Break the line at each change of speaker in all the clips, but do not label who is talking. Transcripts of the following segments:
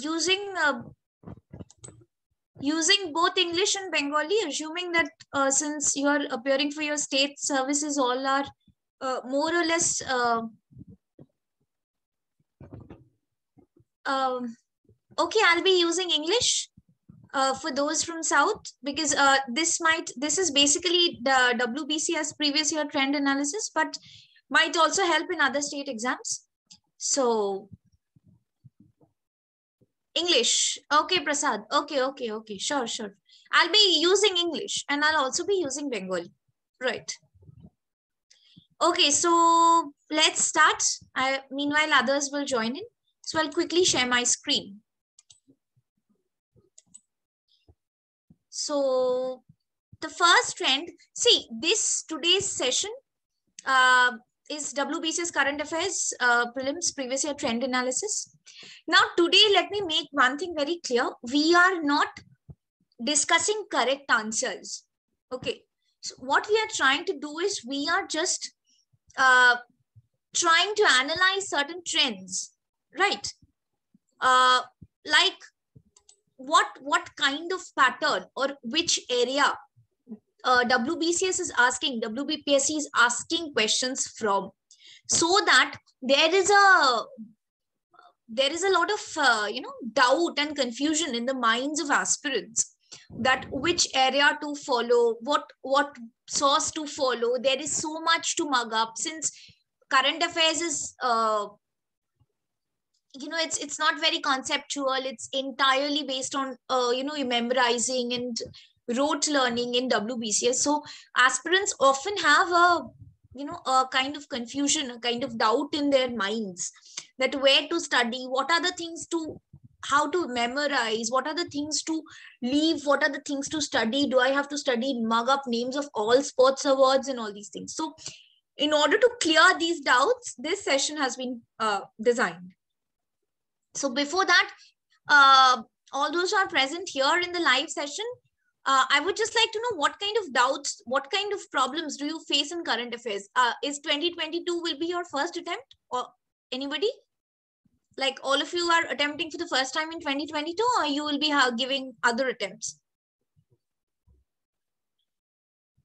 using uh, using both English and Bengali, assuming that uh, since you are appearing for your state services, all are uh, more or less uh, um, okay. I'll be using English uh, for those from South because uh, this might this is basically the WBCS previous year trend analysis, but might also help in other state exams. So English. Okay, Prasad. Okay, okay, okay. Sure, sure. I'll be using English and I'll also be using Bengali. Right. Okay, so let's start. I, meanwhile, others will join in. So I'll quickly share my screen. So the first trend, see this today's session uh, is WBCS current affairs uh, prelims previous year trend analysis. Now today, let me make one thing very clear. We are not discussing correct answers. Okay. So what we are trying to do is we are just uh, trying to analyze certain trends, right? Uh, like what what kind of pattern or which area uh, WBCS is asking, WBPSC is asking questions from, so that there is a there is a lot of uh, you know doubt and confusion in the minds of aspirants that which area to follow, what what source to follow. There is so much to mug up since current affairs is uh, you know it's it's not very conceptual it's entirely based on uh, you know memorizing and rote learning in WBCS. So aspirants often have a you know a kind of confusion, a kind of doubt in their minds that where to study, what are the things to how to memorize, what are the things to leave, what are the things to study, do I have to study mug up names of all sports awards and all these things. So in order to clear these doubts, this session has been uh, designed. So before that, uh, all those who are present here in the live session, uh, I would just like to know what kind of doubts, what kind of problems do you face in current affairs? Uh, is 2022 will be your first attempt or anybody? Like all of you are attempting for the first time in 2022 or you will be giving other attempts?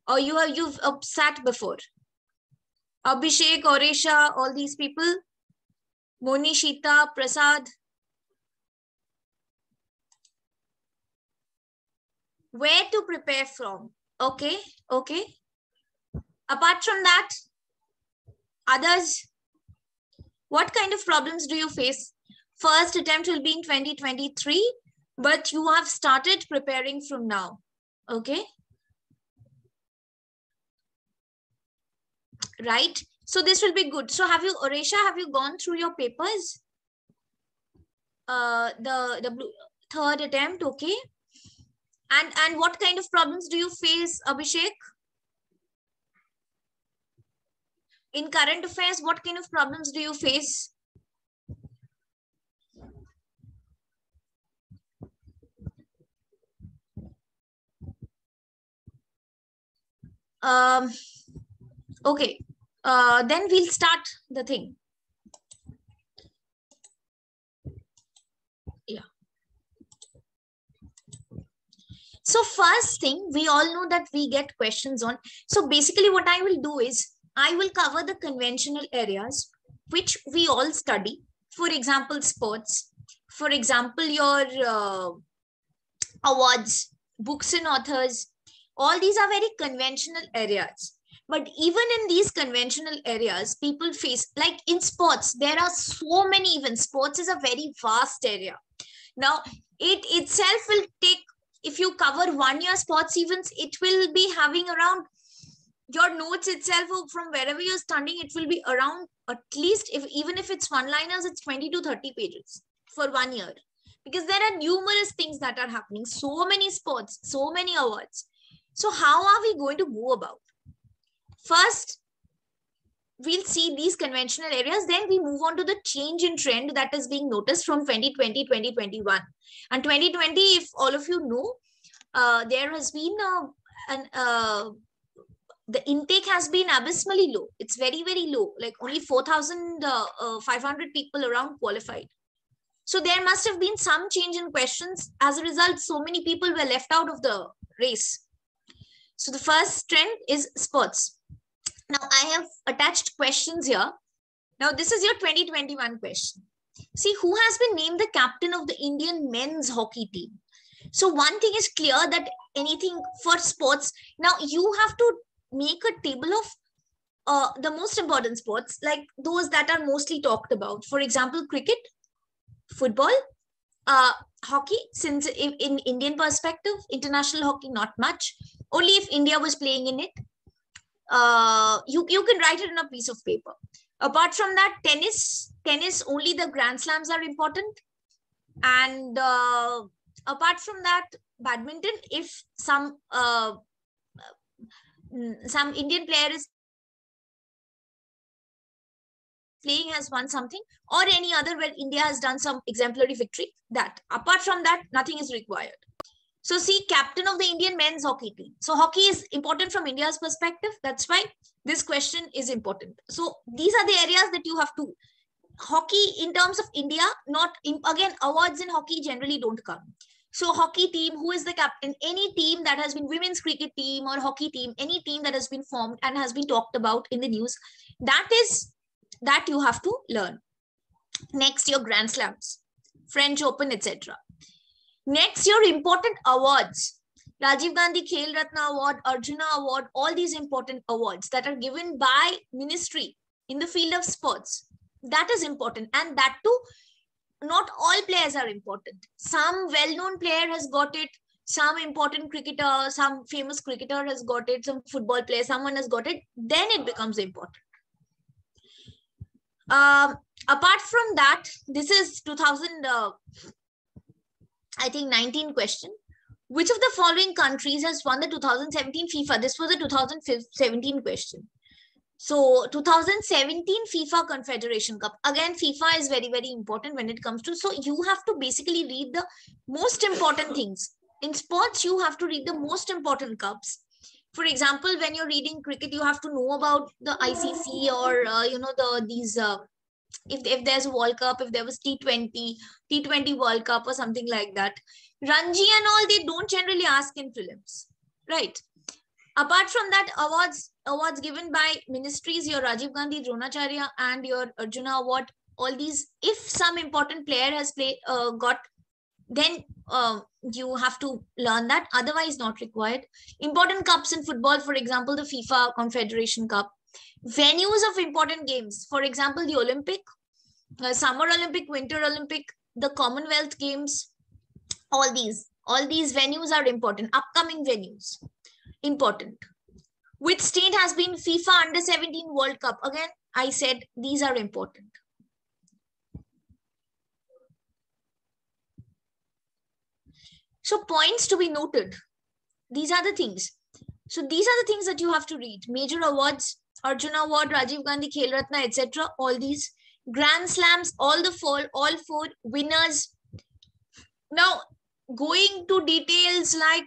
Or you have, you've sat before? Abhishek, Oresha, all these people? Moni, Shita, Prasad, where to prepare from okay okay apart from that others what kind of problems do you face? First attempt will be in 2023 but you have started preparing from now okay? Right? So this will be good. So have you oresha have you gone through your papers? Uh the the blue, third attempt okay? And and what kind of problems do you face abhishek in current affairs what kind of problems do you face um okay uh then we'll start the thing Yeah. So first thing, we all know that we get questions on. So basically what I will do is, I will cover the conventional areas which we all study. For example, sports. For example, your uh, awards, books and authors. All these are very conventional areas. But even in these conventional areas, people face, like in sports, there are so many even. Sports is a very vast area. Now, it itself will take if you cover one year sports events, it will be having around your notes itself from wherever you're studying, it will be around at least if even if it's one liners, it's 20 to 30 pages for one year. Because there are numerous things that are happening, so many sports, so many awards. So how are we going to go about? First, we'll see these conventional areas. Then we move on to the change in trend that is being noticed from 2020, 2021. And 2020, if all of you know, uh, there has been a, an, uh, the intake has been abysmally low. It's very, very low, like only 4,500 uh, uh people around qualified. So there must have been some change in questions. As a result, so many people were left out of the race. So the first trend is sports. Now I have attached questions here. Now this is your 2021 question. See who has been named the captain of the Indian men's hockey team. So one thing is clear that anything for sports, now you have to make a table of uh, the most important sports, like those that are mostly talked about. For example, cricket, football, uh, hockey, since in, in Indian perspective, international hockey, not much. Only if India was playing in it. Uh, you, you can write it on a piece of paper. Apart from that, tennis, tennis, only the Grand Slams are important. And uh, apart from that, badminton, if some uh, Mm, some Indian player is playing has won something or any other where India has done some exemplary victory. That apart from that, nothing is required. So see, captain of the Indian men's hockey team. So hockey is important from India's perspective. That's why this question is important. So these are the areas that you have to hockey in terms of India, not in, again, awards in hockey generally don't come. So hockey team, who is the captain? Any team that has been women's cricket team or hockey team, any team that has been formed and has been talked about in the news, that is that you have to learn. Next, your Grand Slams, French Open, etc. Next, your important awards. Rajiv Gandhi Khel Ratna Award, Arjuna Award, all these important awards that are given by ministry in the field of sports. That is important. And that too, not all players are important. Some well-known player has got it. Some important cricketer, some famous cricketer has got it. Some football player, someone has got it. Then it becomes important. Um, apart from that, this is 2000, uh, I think 19 question. Which of the following countries has won the 2017 FIFA? This was a 2017 question. So 2017 FIFA Confederation Cup. Again, FIFA is very, very important when it comes to, so you have to basically read the most important things. In sports, you have to read the most important cups for example when you're reading cricket you have to know about the icc or uh, you know the these uh, if, if there's a world cup if there was t20 t20 world cup or something like that ranji and all they don't generally ask in prelims right apart from that awards awards given by ministries your rajiv gandhi dronacharya and your arjuna award. All these if some important player has played uh, got then uh, you have to learn that. Otherwise not required. Important cups in football for example the fifa confederation cup. Venues of important games. For example the olympic uh, summer olympic winter olympic the commonwealth games. All these. All these venues are important. Upcoming venues. Important which state has been fifa under 17 world cup again i said these are important So points to be noted. These are the things. So these are the things that you have to read. Major awards, Arjuna Award, Rajiv Gandhi, Khel Ratna, etc. All these Grand Slams, all the four, all four winners. Now, going to details like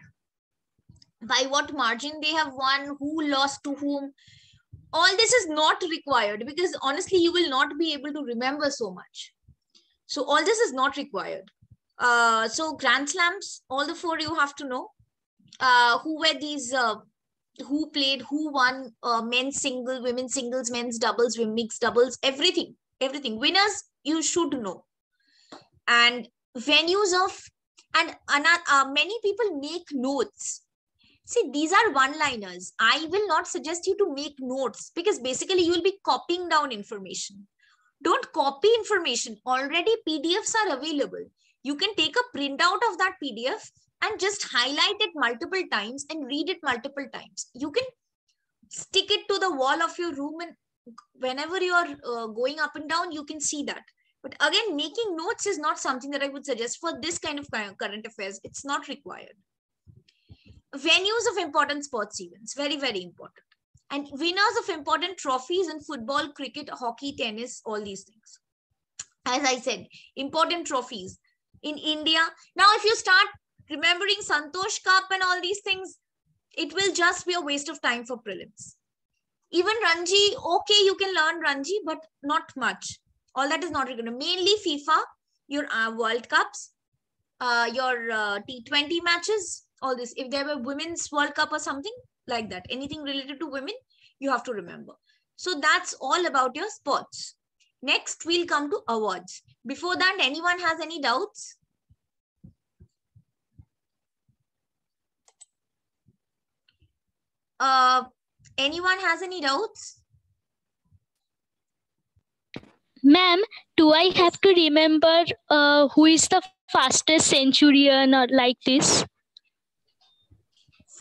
by what margin they have won, who lost to whom, all this is not required because honestly, you will not be able to remember so much. So all this is not required. Uh, so Grand Slams, all the four you have to know. Uh, who were these, uh, who played, who won uh, men's single, women's singles, men's doubles, mixed doubles, everything, everything. Winners, you should know. And venues of, and uh, many people make notes. See, these are one-liners. I will not suggest you to make notes because basically you will be copying down information. Don't copy information. Already PDFs are available you can take a printout of that PDF and just highlight it multiple times and read it multiple times. You can stick it to the wall of your room and whenever you're uh, going up and down, you can see that. But again, making notes is not something that I would suggest for this kind of current affairs. It's not required. Venues of important sports events, very, very important. And winners of important trophies in football, cricket, hockey, tennis, all these things. As I said, important trophies in India. Now, if you start remembering Santosh Cup and all these things, it will just be a waste of time for prelims. Even Ranji, okay, you can learn Ranji, but not much. All that is not required. Mainly FIFA, your uh, World Cups, uh, your uh, T20 matches, all this. If there were Women's World Cup or something like that, anything related to women, you have to remember. So that's all about your sports. Next, we'll come to awards. Before that, anyone has any doubts? Uh, anyone has any doubts?
Ma'am, do I have to remember uh, who is the fastest centurion or like this?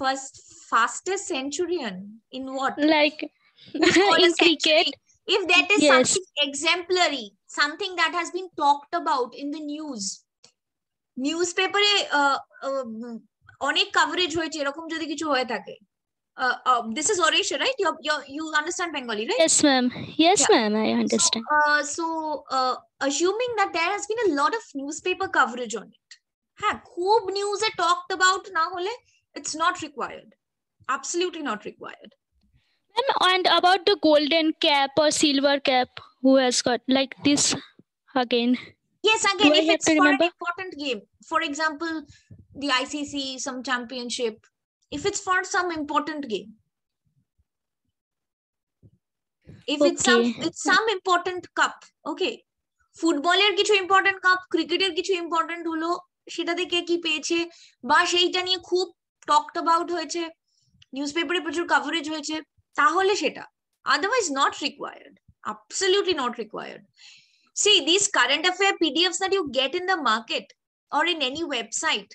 First, fastest centurion in what?
Like
Who's called a
in cricket?
century? If that is
Yes.
something exemplary, something that has been talked about in the news, নিউজপেপারে অনেক coverage হয়েছে এরকম যদি কিছু হয়ে থাকে this is Auris right you understand Bengali right
Yes, ma'am. Yes,
Yeah.
ma'am. I understand.
uh, so uh, assuming that there has been a lot of newspaper coverage on it হ্যাঁ খুব নিউজে talked about না হলে it's not required absolutely not required
Ma'am, and about the golden cap or silver cap, who has got like this again?
yes again
I
if
have
it's
to
for
remember?
an important game for example the icc some championship if it's for some important game if it's some
Okay.
it's some important cup okay ফুটবলের কিছু important cup ক্রিকেটের কিছু important হলো সেটাতে কে কি পেয়েছে বা সেইটা নিয়ে খুব টকড অ্যাবাউট হয়েছে নিউজ পেপারে প্রচুর কভারেজ হয়েছে তাহলে সেটা otherwise not required absolutely not required see these current affair pdfs that you get in the market or in any website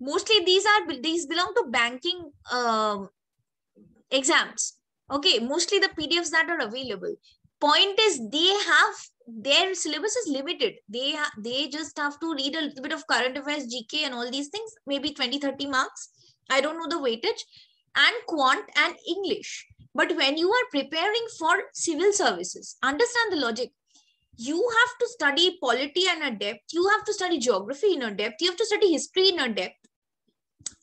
mostly these are these belong to banking um, exams okay mostly the pdfs that are available point is they have their syllabus is limited they ha- they just have to read a little bit of current affairs gk and all these things maybe 20 30 marks i don't know the weightage and quant and english. But when you are preparing for civil services understand the logic. You have to study polity in a depth. You have to study geography in a depth. You have to study history in a depth.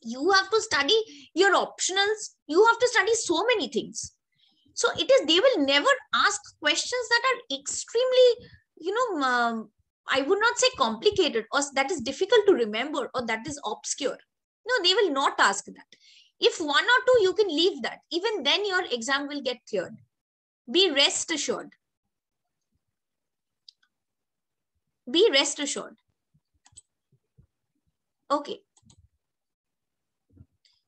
You have to study your optionals. You have to study so many things. So it is they will never ask questions that are extremely you know um, i would not say complicated or that is difficult to remember or that is obscure no they will not ask that. If one or two you can leave that. Even then your exam will get cleared. Be rest assured. Be rest assured. Okay.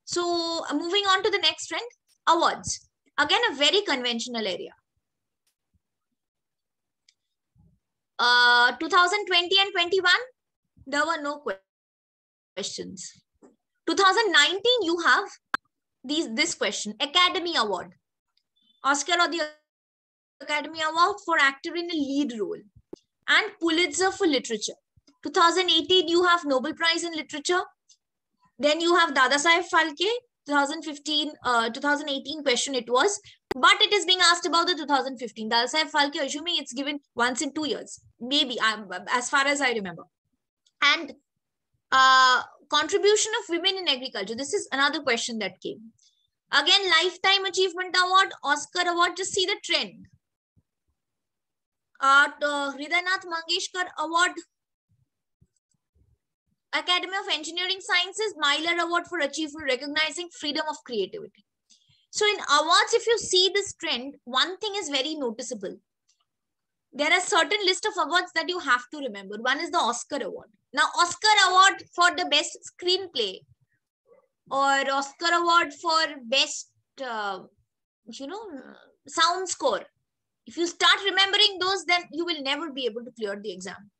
So uh, moving on to the next trend awards. Again a very conventional area. Uh 2020 and 21 there were no questions 2019 you have these this question academy award. Oscar or the academy award for actor in a lead role and pulitzer for literature. 2018 you have nobel prize in literature. Then you have dada Saheb Phalke 2015 uh, 2018 question it was but it is being asked about the 2015 dada Saheb Phalke assuming it's given once in two years. Maybe um, as far as i remember. And uh, contribution of women in agriculture this is another question that came again lifetime achievement award oscar award just see the trend uh, the Hridaynath Mangeshkar Award, Academy of Engineering Sciences, Myler Award for Achievement Recognizing Freedom of Creativity. So in awards, if you see this trend, one thing is very noticeable. There are certain list of awards that you have to remember. One is the Oscar Award. Now, Oscar Award for the best screenplay or Oscar Award for best, uh, you know, sound score. If you start remembering those, then you will never be able to clear the exam.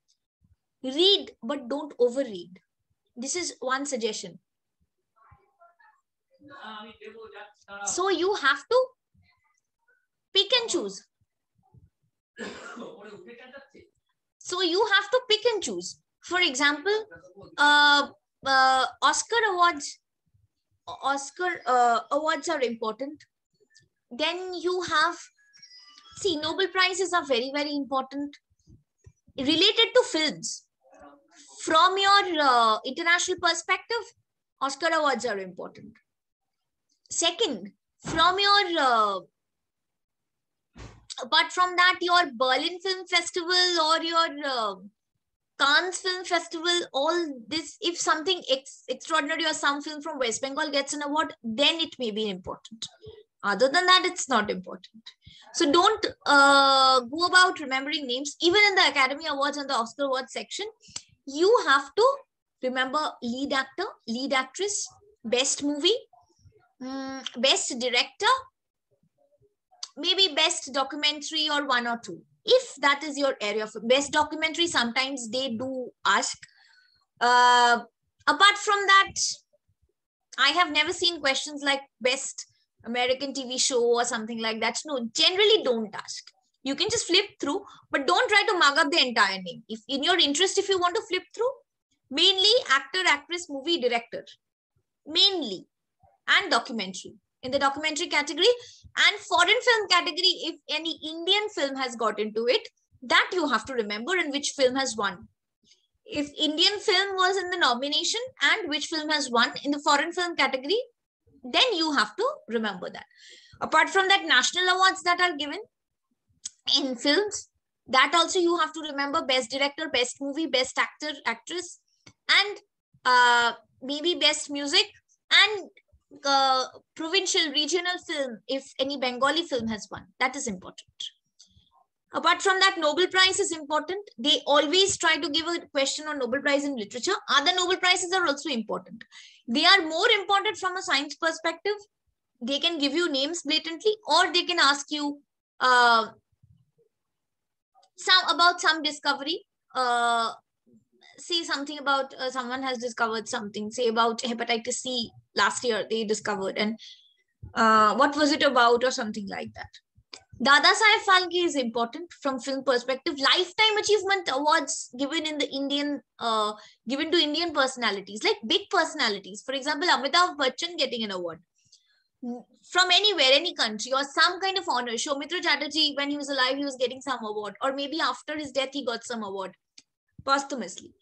Read, but don't overread. This is one suggestion. So you have to pick and choose. So you have to pick and choose. For example, uh, uh, Oscar awards, Oscar uh, awards are important. Then you have, see, Nobel prizes are very very important. Related to films, from your uh, international perspective, Oscar awards are important. Second, from your uh, apart from that, your Berlin Film Festival or your uh, Cannes Film Festival, all this, if something ex- extraordinary or some film from West Bengal gets an award, then it may be important. Other than that, it's not important. So don't uh, go about remembering names. Even in the Academy Awards and the Oscar Awards section, you have to remember lead actor, lead actress, best movie, mm, best director, maybe best documentary or one or two. If that is your area of best documentary, sometimes they do ask. Uh, apart from that, I have never seen questions like best American TV show or something like that. No, generally don't ask. You can just flip through, but don't try to mug up the entire name. If in your interest, if you want to flip through, mainly actor, actress, movie, director, mainly, and documentary. In the documentary category and foreign film category, if any Indian film has got into it, that you have to remember and which film has won. If Indian film was in the nomination and which film has won in the foreign film category, then you have to remember that. Apart from that, national awards that are given in films, that also you have to remember best director, best movie, best actor, actress, and uh, maybe best music and uh, provincial regional film if any bengali film has won that is important. Apart from that nobel prize is important. They always try to give a question on nobel prize in literature. Other nobel prizes are also important. They are more important from a science perspective. They can give you names blatantly or they can ask you uh, some about some discovery uh, say something about uh, someone has discovered something say about hepatitis c last year they discovered and uh, what was it about or something like that. Dada Saheb Phalke is important from film perspective. Lifetime achievement awards given in the indian uh, given to indian personalities like big personalities. For example amitabh bachchan getting an award. From anywhere, any country, or some kind of honor. Soumitra Chatterjee, when he was alive, he was getting some award, or maybe after his death, he got some award posthumously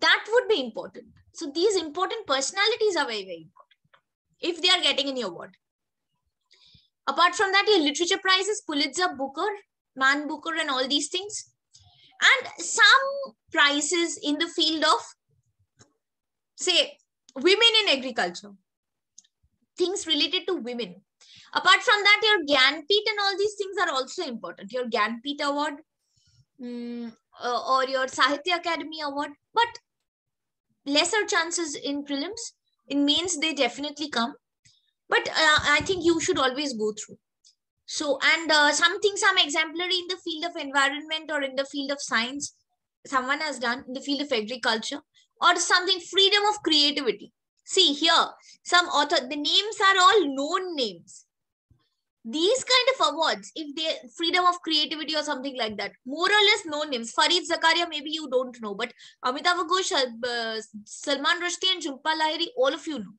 that would be important. So these important personalities are very, very important if they are getting any award. Apart from that, your literature prizes, Pulitzer, Booker, Man Booker, and all these things. And some prizes in the field of, say, women in agriculture. Things related to women. Apart from that, your Gyanpith and all these things are also important. Your Gyanpith Award um, uh, or your Sahitya Akademi Award. But lesser chances in prelims. In mains, they definitely come. But uh, I think you should always go through. So, and uh, something, some exemplary in the field of environment or in the field of science, someone has done in the field of agriculture or something, freedom of creativity. See here, some author, the names are all known names these kind of awards, if they freedom of creativity or something like that, more or less known names. Fareed Zakaria, maybe you don't know, but Amitav Ghosh, uh, Salman Rushdie, and Jhumpa Lahiri, all of you know.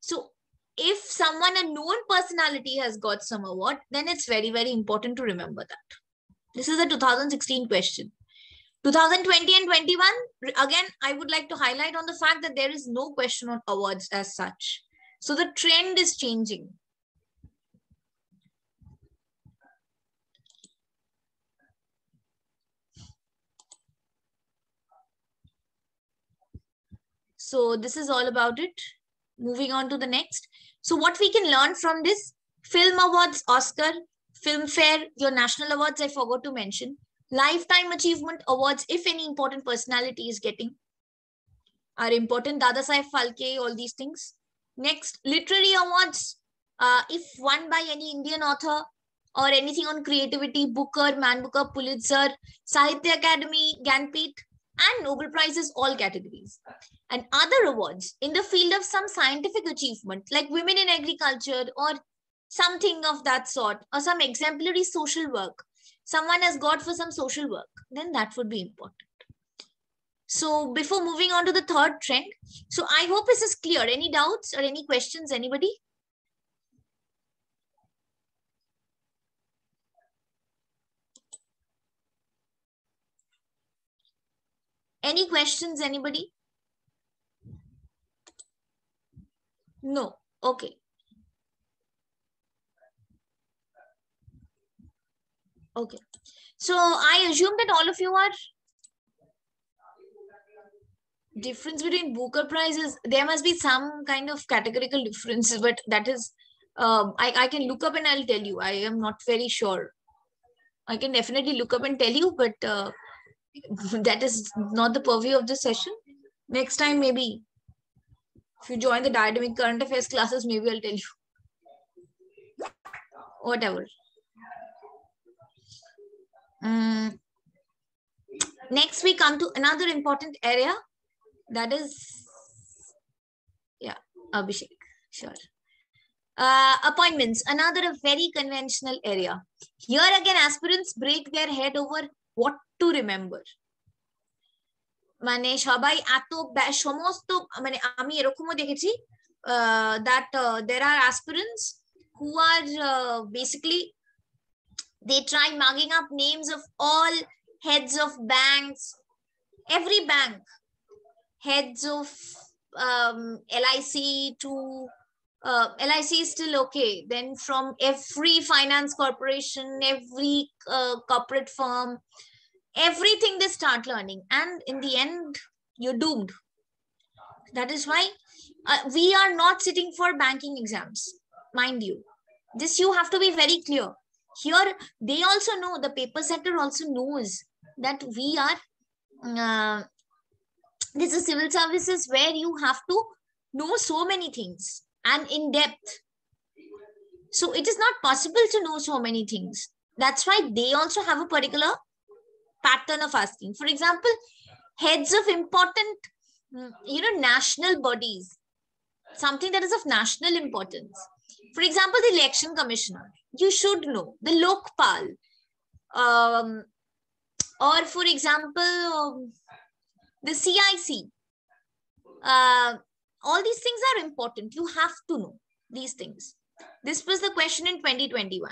So, if someone a known personality has got some award, then it's very very important to remember that. This is a 2016 question. 2020 and 21, again, I would like to highlight on the fact that there is no question on awards as such. So the trend is changing So this is all about it. Moving on to the next. So what we can learn from this, Film Awards, Oscar, Filmfare, your national awards, I forgot to mention. Lifetime Achievement Awards, if any important personality is getting, are important. Dada Saheb Phalke, all these things. Next, literary awards, uh, if won by any Indian author or anything on creativity, Booker, Man Booker, Pulitzer, Sahitya Akademi, Gyanpith, and Nobel Prizes, all categories. And other awards in the field of some scientific achievement, like women in agriculture or something of that sort, or some exemplary social work, someone has got for some social work, then that would be important. So before moving on to the third trend, so I hope this is clear. Any doubts or any questions, anybody? Any questions, anybody? No. Okay. Okay. So I assume that all of you are difference between Booker prizes, there must be some kind of categorical difference, but that is, um, I, I can look up and I'll tell you. I am not very sure. I can definitely look up and tell you, but uh, that is not the purview of the session. Next time, maybe if you join the dynamic current affairs classes, maybe I'll tell you. Whatever. Mm. Next, we come to another important area that is, yeah, Abhishek, sure. Uh, appointments, another very conventional area. Here again, aspirants break their head over what to remember. মানে সবাই এত সমস্ত মানে আমি এরকমও দেখেছি that uh, there are aspirants who are uh, basically they try mugging up names of all heads of banks every bank heads of um, LIC to uh, LIC is still okay. Then from every finance corporation, every uh, corporate firm, everything they start learning. And in the end, you're doomed. That is why uh, we are not sitting for banking exams, mind you. This you have to be very clear. Here, they also know, the paper setter also knows that we are uh, this is civil services where you have to know so many things and in depth. So it is not possible to know so many things. That's why they also have a particular pattern of asking. For example, heads of important, mm, you know, national bodies, something that is of national importance. For example, the election commissioner, you should know the Lokpal. Um, or for example, um, the CIC. Uh, all these things are important. You have to know these things. This was the question in 2021.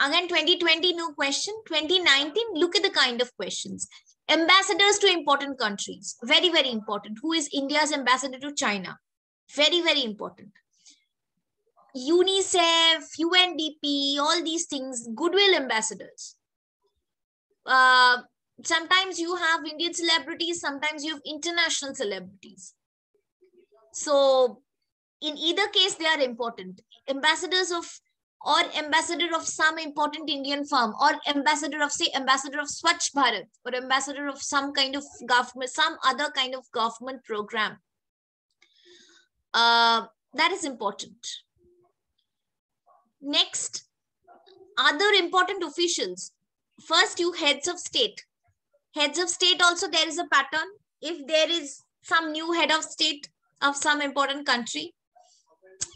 Again, 2020, no question. 2019, look at the kind of questions. Ambassadors to important countries, very, very important. Who is India's ambassador to China? Very, very important. UNICEF, UNDP, all these things, goodwill ambassadors. Uh, sometimes you have Indian celebrities, sometimes you have international celebrities. So in either case, they are important. Ambassadors of or ambassador of some important Indian firm or ambassador of say ambassador of Swachh Bharat or ambassador of some kind of government, some other kind of government program. Uh, that is important. Next, other important officials. First, you heads of state heads of state also there is a pattern if there is some new head of state of some important country.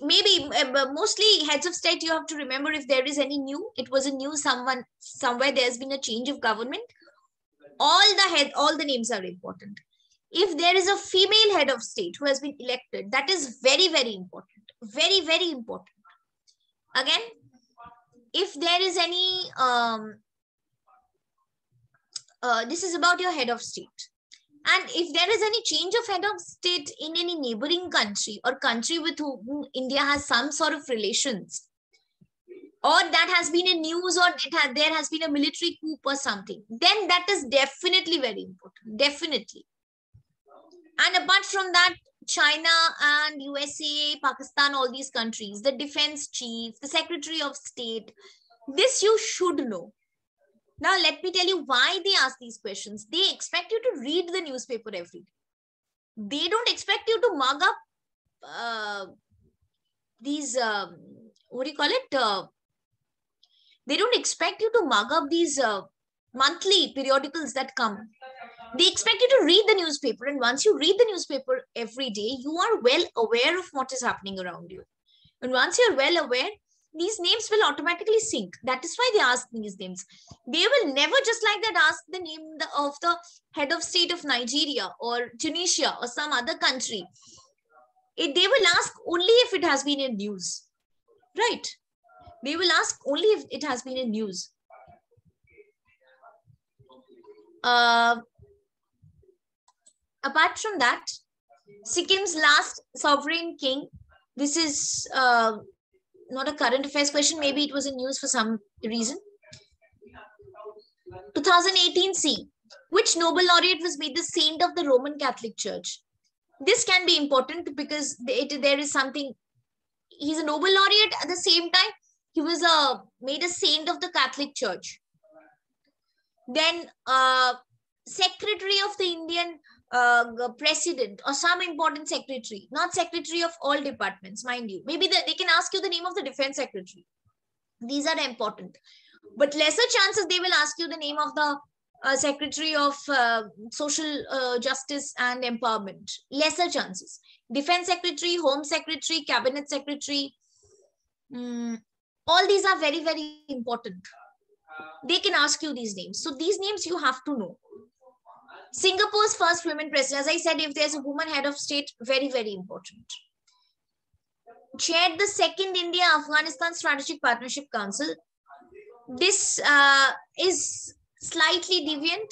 Maybe uh, mostly heads of state you have to remember if there is any new it was a new someone somewhere there's been a change of government. All the head all the names are important. If there is a female head of state who has been elected that is very very important. Very very important. Again if there is any um, uh, this is about your head of state. And if there is any change of head of state in any neighboring country or country with whom India has some sort of relations, or that has been a news or has, there has been a military coup or something, then that is definitely very important. Definitely. And apart from that, China and USA, Pakistan, all these countries, the defense chief, the secretary of state, this you should know. Now, let me tell you why they ask these questions. They expect you to read the newspaper every day. They don't expect you to mug up uh, these, um, what do you call it? Uh, they don't expect you to mug up these uh, monthly periodicals that come. They expect you to read the newspaper. And once you read the newspaper every day, you are well aware of what is happening around you. And once you're well aware, these names will automatically sync. That is why they ask these names. They will never just like that ask the name of the head of state of Nigeria or Tunisia or some other country. It, they will ask only if it has been in news, right? They will ask only if it has been in news. Uh, apart from that, Sikkim's last sovereign king, this is uh, not a current affairs question. Maybe it was in news for some reason. 2018 C. which Nobel laureate was made the saint of the Roman Catholic Church? This can be important because it, there is something. He's a Nobel laureate at the same time. He was a made a saint of the Catholic Church. Then, uh, secretary of the Indian uh, president or some important secretary, not secretary of all departments, mind you. Maybe the, they can ask you the name of the defense secretary. These are important. But lesser chances they will ask you the name of the uh, secretary of uh, social uh, justice and empowerment. Lesser chances. Defense secretary, home secretary, cabinet secretary. Mm, all these are very, very important. They can ask you these names. So these names you have to know. Singapore's first women president. As I said, if there's a woman head of state, very, very important. Chaired the second India-Afghanistan Strategic Partnership Council. This uh, is slightly deviant.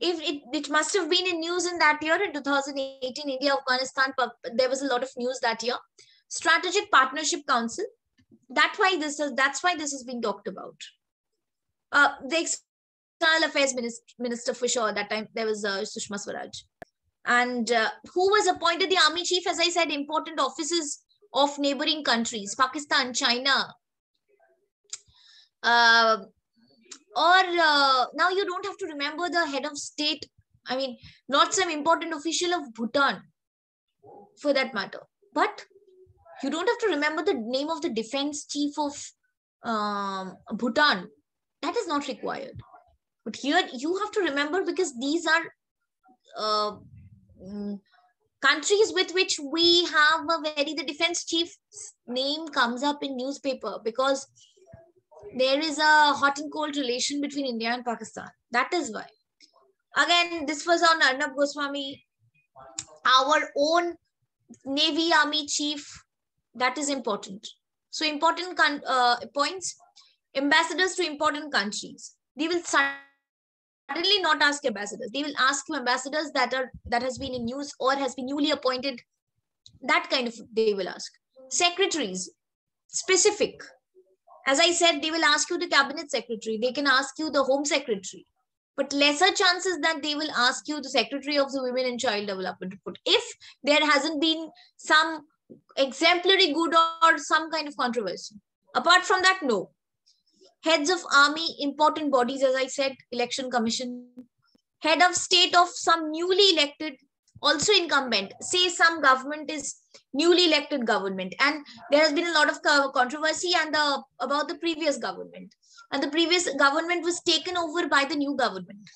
If it, it must have been in news in that year, in 2018, India-Afghanistan, there was a lot of news that year. Strategic Partnership Council. That's why this is, that's why this is being talked about. Uh, the external affairs minister, minister for sure. That time there was uh, Sushma Swaraj. And uh, who was appointed the army chief? As I said, important offices of neighboring countries, Pakistan, China. Uh, or uh, now you don't have to remember the head of state. I mean, not some important official of Bhutan for that matter. But you don't have to remember the name of the defense chief of um, Bhutan. That is not required. But here you have to remember because these are uh, mm, countries with which we have a very, the defense chief's name comes up in newspaper because there is a hot and cold relation between India and Pakistan. That is why. Again, this was on Arnab Goswami, our own Navy Army Chief. That is important. So important uh, points, ambassadors to important countries. They will suddenly not ask ambassadors. They will ask you ambassadors that are that has been in news or has been newly appointed. That kind of they will ask. Secretaries, specific. As I said, they will ask you the cabinet secretary. They can ask you the home secretary. But lesser chances that they will ask you the secretary of the women and child development report. If there hasn't been some exemplary good or some kind of controversy. Apart from that, no heads of army, important bodies, as I said, election commission, head of state of some newly elected, also incumbent, say some government is newly elected government. And there has been a lot of controversy and the, about the previous government. And the previous government was taken over by the new government.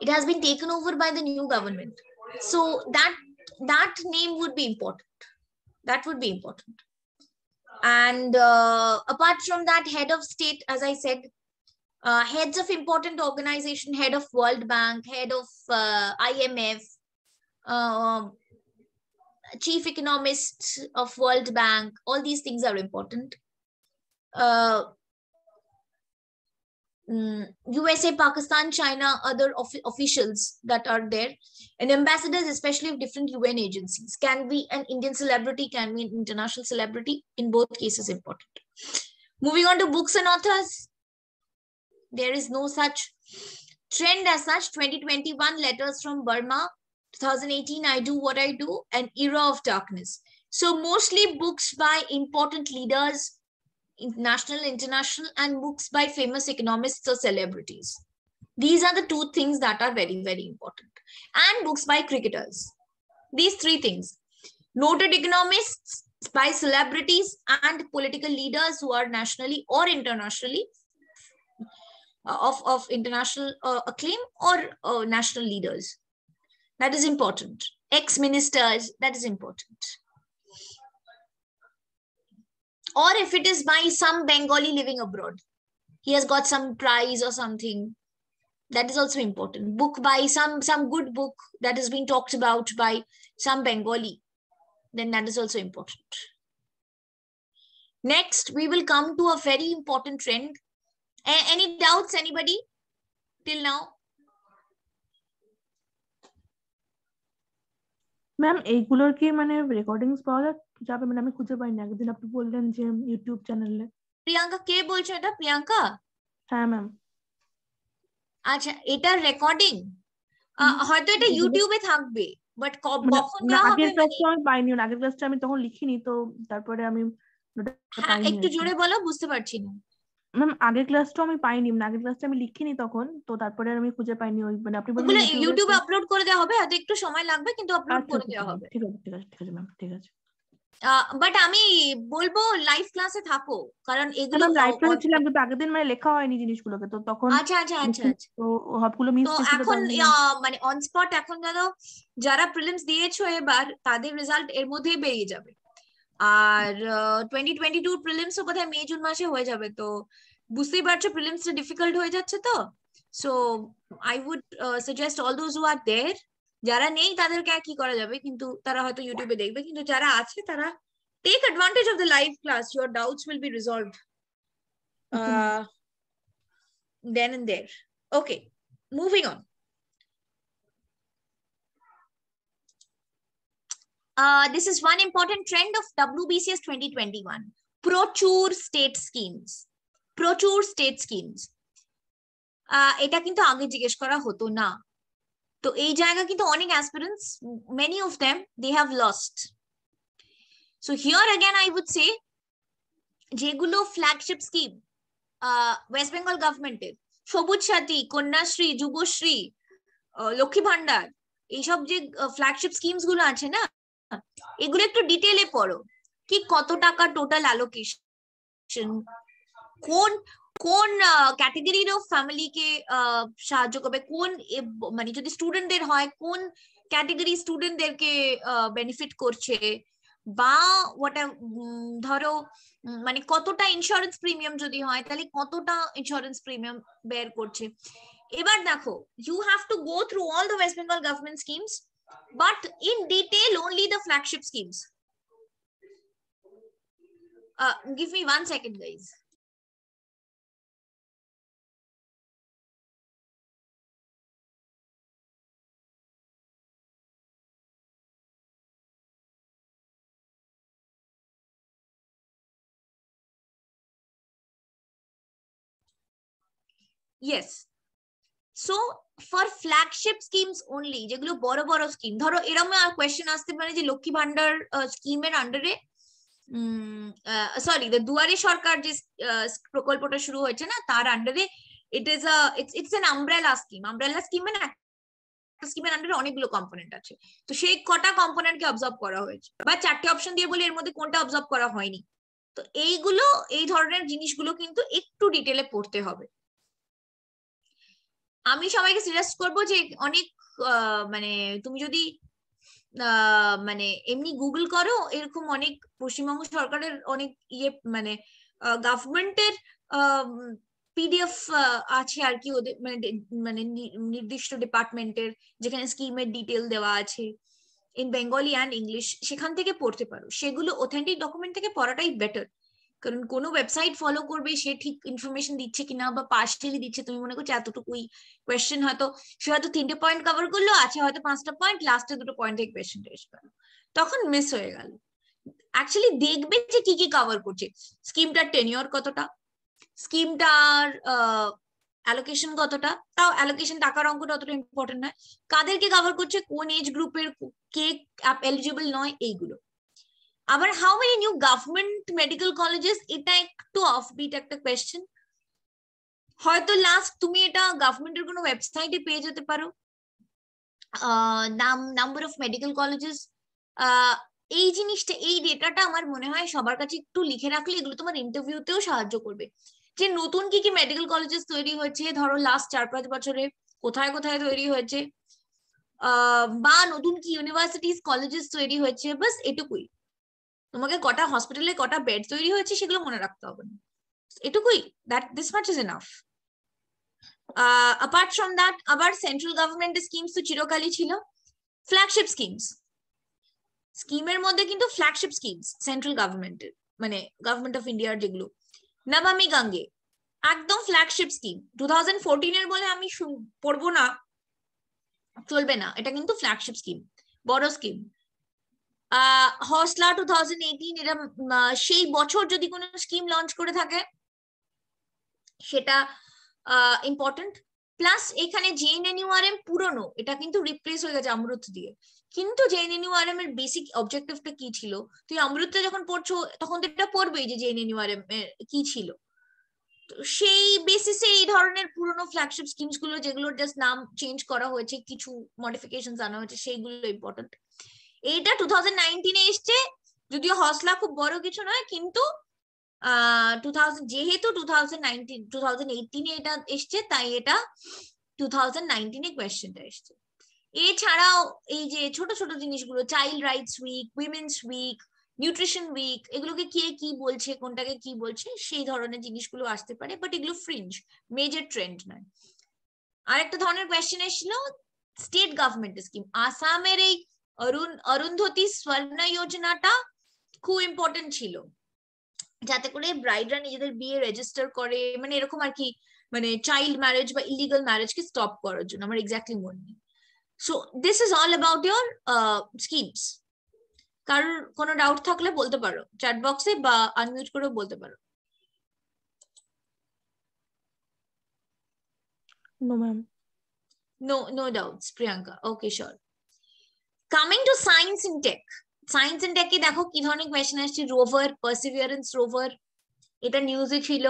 It has been taken over by the new government. So that that name would be important. That would be important. And uh, apart from that, head of state, as I said, uh, heads of important organization, head of World Bank, head of uh, IMF, um, chief economist of World Bank, all these things are important. USA, mm, Pakistan, China, other of officials that are there, and ambassadors, especially of different UN agencies, can be an Indian celebrity, can be an international celebrity. In both cases, important. Moving on to books and authors, there is no such trend as such. 2021 letters from Burma, 2018 I do what I do, an era of darkness. So mostly books by important leaders national, international, and books by famous economists or celebrities. These are the two things that are very, very important. And books by cricketers. These three things. Noted economists by celebrities and political leaders who are nationally or internationally uh, of, of international uh, acclaim or uh, national leaders. That is important. Ex-ministers, that is important or if it is by some Bengali living abroad. He has got some prize or something. That is also important. Book by some some good book that is being talked about by some Bengali. Then that is also important. Next, we will come to a very important trend. A any doubts, anybody? Till now?
Ma'am এইগুলোর কি মানে recordings পাওয়া যায় যাবে মানে আমি খুঁজে পাইনি। একদিন আপনি বললেন যে ইউটিউব চ্যানেলে
প্রিয়াঙ্কা কে বলছো এটা? প্রিয়াঙ্কা?
হ্যাঁ ম্যাম
আচ্ছা এটা রেকর্ডিং হয়তো এটা ইউটিউবে থাকবে বাট
মানে
কখন
না,
হবে
আগের
মানে-
ক্লাসটা আমি পাইনি আগের ক্লাসটা আমি তখন লিখিনি তো তারপরে আমি
হ্যাঁ একটু জোরে বলো বুঝতে পারছি না।
ম্যাম আগের ক্লাসটা আমি পাইনি মানে আগের ক্লাসটা আমি লিখিনি তখন তো তারপরে আমি খুঁজে পাইনি ওই মানে আপনি বললেন ইউটিউবে
ইউটিউবে আপলোড করে দেওয়া হবে হয়তো একটু সময় লাগবে কিন্তু আপলোড
আচ্ছা
করে
আচ্ছা,
দেওয়া হবে।
ঠিক আছে ঠিক আছে ঠিক আছে ম্যাম ঠিক আছে।
বাট আমি বলব লাইভ ক্লাসে থাকো কারণ এগুলো
লাইভ ক্লাসে ছিলাম কিন্তু আগের দিন মানে লেখা হয়নি জিনিসগুলোকে তো তখন
আচ্ছা আচ্ছা আচ্ছা
তো সবগুলো মিস
তো এখন মানে অন স্পট এখন ধরো যারা প্রিলিমস দিয়েছ এবার তাদের রেজাল্ট এর মধ্যেই বেরিয়ে যাবে। আর টোয়েন্টি টোয়েন্টি টু প্রিলিমস বোধহয় মে জুন মাসে হয়ে যাবে তো বুঝতেই পারছ প্রিলিমসটা ডিফিকাল্ট হয়ে যাচ্ছে তো। So I would suggest all those who are there যারা নেই তাদেরকে আর কি করা যাবে কিন্তু তারা হয়তো ইউটিউবে দেখবে কিন্তু যারা আছে তারা take advantage of the live class your doubts will be resolved uh, then and there. Okay, moving on. Uh, this is one important trend of WBCS 2021. Procure state schemes. Procure state schemes. Uh, এটা কিন্তু আগে জিজ্ঞেস করা হতো না তো এই জায়গা কিন্তু অনেক aspirants many of them they have lost so here again I would say যেগুলো ফ্ল্যাগশিপ স্কিম ওয়েস্ট বেঙ্গল গভর্নমেন্টের সবুজ সাথী, কন্যাশ্রী, যুবশ্রী লক্ষ্মী ভান্ডার, এইসব যে ফ্ল্যাগশিপ স্কিমসগুলো আছে না, এগুলো একটু ডিটেলে পড়ো, কি কত টাকা টোটাল অ্যালোকেশন কোন কোন ক্যাটাগরির অফ ফ্যামিলিকে সাহায্য করবে? কোন মানে যদি স্টুডেন্টদের হয় কোন ক্যাটাগরি স্টুডেন্টদেরকে বেনিফিট করছে? বা ওটা ধরো মানে কতটা ইন্স্যুরেন্স প্রিমিয়াম যদি হয় তাহলে কতটা ইন্স্যুরেন্স প্রিমিয়াম বের করছে? এবার দেখো you have to go through all the West Bengal government schemes but in detail the flagship schemes. Uh, give me one second guys. Yes. So for flagship schemes only যেগুলো বড় বড় scheme ধরো এরকম question আসতে পারে যে লক্ষ্মী ভান্ডার স্কিমের আন্ডারে সরি দুয়ারে সরকার যে প্রকল্পটা শুরু হয়েছে না, তার আন্ডারে it is it's it's an umbrella scheme umbrella scheme মানে স্কিমের আন্ডারে অনেকগুলো কম্পোনেন্ট আছে। তো সেই কটা কম্পোনেন্টকে অবজার্ভ করা হয়েছে। বা চারটে অপশন দিয়ে বলে, এর মধ্যে কোনটা অবজার্ভ করা হয়নি। তো এইগুলো, এই ধরনের জিনিসগুলো কিন্তু একটু ডিটেলে পড়তে হবে। আমি সবাইকে সাজেস্ট করব যে অনেক মানে তুমি যদি মানে এমনি গুগল করো, এরকম অনেক পশ্চিমবঙ্গ সরকারের অনেক ইয়ে মানে গভর্নমেন্টের পিডিএফ আছে আর কি ওদের মানে মানে নির্দিষ্ট ডিপার্টমেন্টের যেখানে স্কিমের ডিটেল দেওয়া আছে ইন বেঙ্গলি অ্যান্ড ইংলিশ সেখান থেকে পড়তে পারো। সেগুলো অথেন্টিক ডকুমেন্ট থেকে পড়াটাই বেটার কারণ কোনো ওয়েবসাইট ফলো করবে, সে ঠিক ইনফরমেশন দিচ্ছে কিনা বা পার্সিয়ালি দিচ্ছে, তুমি মনে করছ এতটুকুই কোয়েশ্চেন হয়তো, সে হয়তো তিনটে পয়েন্ট কভার করল আছে হয়তো পাঁচটা পয়েন্ট লাস্টে দুটো পয়েন্ট থেকে কোয়েশ্চেন এসে তখন মিস হয়ে গেল। অ্যাকচুয়ালি দেখবে যে কি কি কভার করছে। স্কিমটার টেনিওর কতটা? স্কিমটার অ্যালোকেশন কতটা? তাও অ্যালোকেশন টাকার অঙ্কটা অতটা ইম্পর্টেন্ট নয়। কাদেরকে কভার করছে? কোন এজ গ্রুপের কে এলিজিবল নয়? এইগুলো। আবার how many new government medical colleges এটা একটু অফবিট একটা কোয়েশ্চেন হয়তো লাস্ট তুমি এটা গভর্নমেন্টের কোনো ওয়েবসাইটে পেয়ে যেতে পারো। নাম নাম্বার অফ মেডিকেল কলেজেস এই জিনিসটা, এই ডেটাটা আমার মনে হয় সবার কাছে একটু লিখে রাখলে এগুলো তোমার ইন্টারভিউতেও সাহায্য করবে। যে নতুন কি কি মেডিকেল কলেজেস তৈরি হয়েছে, ধরো লাস্ট চার পাঁচ বছরে কোথায় কোথায় তৈরি হয়েছে বা নতুন কি ইউনিভার্সিটিস কলেজেস তৈরি হয়েছে বাস এটুকুই। তোমাকে কটা হসপিটালে কটা বেড তৈরি হয়েছে সেগুলো মনে রাখতে হবে না। এটুকুই that this much is enough apart from that আবার সেন্ট্রাল গভর্নমেন্টের স্কিমস তো চিরকালই ছিল। ফ্ল্যাগশিপ স্কিমস স্কিমের মধ্যে কিন্তু ফ্ল্যাগশিপ স্কিমস সেন্ট্রাল গভর্নমেন্টের মানে গভর্নমেন্ট অফ ইন্ডিয়ার যেগুলো। নবামি গঙ্গে একদম ফ্ল্যাগশিপ স্কিম টু থাউজেন্ড ফোরটিনের বলে আমি পড়ব না, চলবে না। এটা কিন্তু ফ্ল্যাগশিপ স্কিম বড় স্কিম হসলা টু থাউজেন্ড এইটিন এরা সেই বছর যদি কোনো স্কিম লঞ্চ করে থাকে, সেটা ইম্পর্টেন্ট প্লাস এখানে জেএনএনইউআরএম পুরনো, এটা কিন্তু রিপ্লেস হয়ে গেছে অমৃত দিয়ে। কিন্তু জেএনএনইউআরএম এর বেসিক অবজেক্টিভটা কি ছিল? তুই অমৃতটা যখন পড়ছো, তখন তো এটা পড়বেই যে জেএনএনইউআরএম কি ছিল। সেই বেসিসে এই ধরনের পুরনো ফ্ল্যাগশিপ স্কিমসগুলো, যেগুলোর জাস্ট নাম চেঞ্জ করা হয়েছে, কিছু মডিফিকেশন আনা হয়েছে, সেইগুলো ইম্পর্টেন্ট এইটা টু থাউজেন্ড এসছে। যদিও হসলা খুব বড় কিছু নয়, কিন্তু টু থাউজেন্ড যেহেতু টু থাউজেন্ড টু থাউজেন্ড এটা এসছে, তাই এটা টু থাউজেন্ড কোয়েশ্চেনটা এসছে। এছাড়াও এই যে ছোট ছোট জিনিসগুলো child rights week women's week nutrition week এগুলোকে কে কি বলছে, কোনটাকে কি বলছে, সেই ধরনের জিনিসগুলো আসতে পারে বাট এগুলো ফ্রিঞ্জ মেজর ট্রেন্ড নয়। আরেকটা ধরনের কোয়েশ্চেন এসেছিল স্টেট গভর্নমেন্ট স্কিম আসামের এই অরুণ অরুন্ধতী স্বর্ণ যোজনাটা খুব ইম্পর্টেন্ট ছিল। যাতে করে ব্রাইডরা নিজেদের বিয়ে রেজিস্টার করে মানে এরকম আর কি মানে চাইল্ড ম্যারেজ বা ইলিগাল ম্যারেজকে স্টপ করার জন্য আমার এক্স্যাক্টলি মনে নেই। So this is all about your schemes কারোর কোনো ডাউট থাকলে বলতে পারো চ্যাট বক্সে বা আনমিউট করেও বলতে পারো।
No ma'am
No, no doubts, Priyanka. Okay, sure. Coming to science and tech. Science and টেকে দেখো কি ধরনের কোয়েশ্চেন আসছে? রোভার পারসিভিয়ারেন্স রোভার এটা নিউজে ছিল।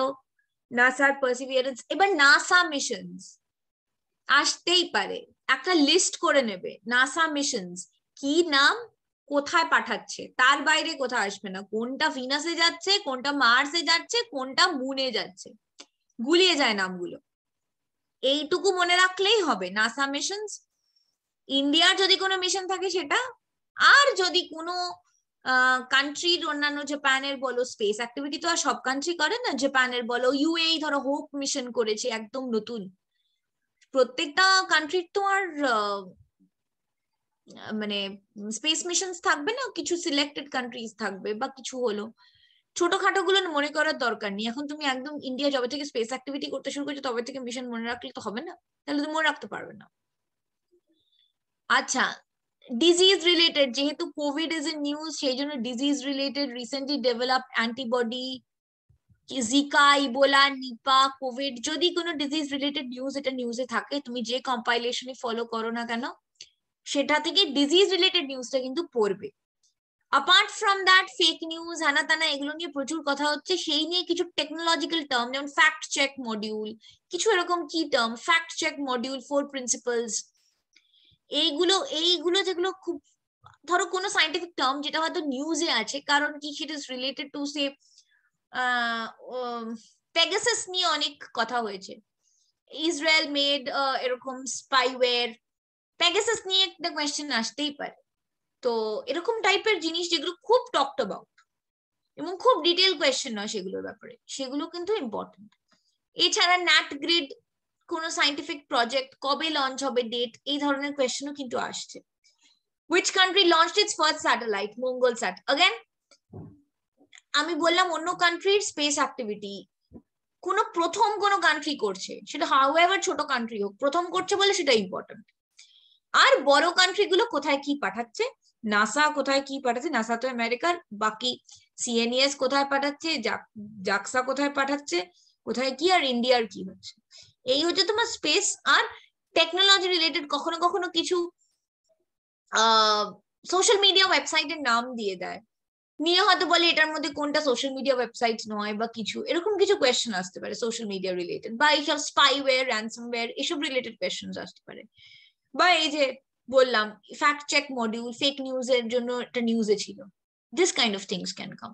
নাসার পার্সিভিয়ারেন্স এবার নাসা মিশনস আসতেই পারে। একটা লিস্ট করে নেবে নাসা মিশনস কি নাম, কোথায় পাঠাচ্ছে, তার বাইরে কোথায় আসবে না। কোনটা ভিনাসে যাচ্ছে, কোনটা মার্সে যাচ্ছে, কোনটা মুনে যাচ্ছে। গুলিয়ে যায় নামগুলো। এইটুকু মনে রাখলেই হবে। নাসা মিশনস ইন্ডিয়ার যদি কোনো মিশন থাকে সেটা, আর যদি কোনো কান্ট্রির অন্যান্য জাপানের বলো স্পেস অ্যাক্টিভিটি তো আর সব কান্ট্রি করে না জাপানের বলো ইউএই ধরো হোপ মিশন করেছে একদম নতুন। প্রত্যেকটা কান্ট্রির তো আর মানে স্পেস মিশন থাকবে না, কিছু সিলেক্টেড কান্ট্রিজ থাকবে বা কিছু হলো। ছোটখাটো গুলো মনে করার দরকার নেই। এখন তুমি একদম ইন্ডিয়া যবে থেকে স্পেস অ্যাক্টিভিটি করতে শুরু করছ, তবে থেকে মিশন মনে রাখলে তো হবে না। তাহলে তুমি মনে রাখতে পারবে না। আচ্ছা ডিজিজ রিলেটেড যেহেতু কোভিড ইজ এ নিউজ সেই জন্য disease related recently develop antibody Zika Ebola Nipah Covid যদি কোনো ডিজিজ রিলেটেড নিউজ এটা নিউজে থাকে, তুমি যে কম্পাইলেশনে ফলো করো না কেন, সেটা থেকে ডিজিজ রিলেটেড নিউজটা কিন্তু পড়বে। Apart from that fake news হানা তানা এগুলো নিয়ে প্রচুর কথা হচ্ছে, সেই নিয়ে কিছু টেকনোলজিক্যাল টার্ম যেমন ফ্যাক্ট চেক মডিউল কিছু এরকম কি term fact check module four principles এইগুলো এইগুলো যেগুলো খুব, ধরো কোনো সাইন্টিফিক টার্ম যেটা হয়তো নিউজে আছে, কারণ কি সেটা is related to say Pegasus নিয়ে অনেক কথা হয়েছে। ইসরায়েল মেড এরকম স্পাইওয়্যার পেগাসাস নিয়ে একটা কোয়েশ্চেন আসতেই পারে। তো এরকম টাইপের জিনিস যেগুলো খুব টকড অ্যাবাউট এবং খুব ডিটেল কোয়েশ্চেন নয় সেগুলোর ব্যাপারে। সেগুলো কিন্তু ইম্পর্টেন্ট এছাড়া ন্যাট গ্রিড কোন সাইন্টিফিক প্রজেক্ট কবে লঞ্চ হবে ডেট এই ধরনের কোয়েশ্চেনও কিন্তু আসছে which country launch its first satellite Mangal sat again আমি বললাম অন্য কান্ট্রির স্পেস অ্যাক্টিভিটি কোন প্রথম কোন কান্ট্রি করছে সেটা হাউ এভার ছোট কান্ট্রি হোক প্রথম করছে বলে সেটা ইম্পর্টেন্ট আর বড় কান্ট্রি গুলো কোথায় কি পাঠাচ্ছে নাসা কোথায় কি পাঠাচ্ছে নাসা তো আমেরিকার বাকি সিএনএস কোথায় পাঠাচ্ছে জাকসা কোথায় পাঠাচ্ছে কোথায় কি আর ইন্ডিয়ার কি হচ্ছে এই হচ্ছে তোমার স্পেস আর টেকনোলজি রিলেটেড কখনো কখনো কিছু সোশ্যাল মিডিয়া ওয়েবসাইটের নাম দিয়ে দেয়। নিয়ে হয়তো বলে এটার মধ্যে কোনটা সোশ্যাল মিডিয়া ওয়েবসাইট নয় বা কিছু, এরকম কিছু কোয়েশ্চেন আসতে পারে সোশ্যাল মিডিয়া রিলেটেড বা এইসব স্পাইওয়্যার র্যানসমওয়্যার এসব রিলেটেড কোয়েশ্চেন আসতে পারে। বা এই যে বললাম fact check module fake news এর জন্য একটা নিউজে ছিল। This kind of things can come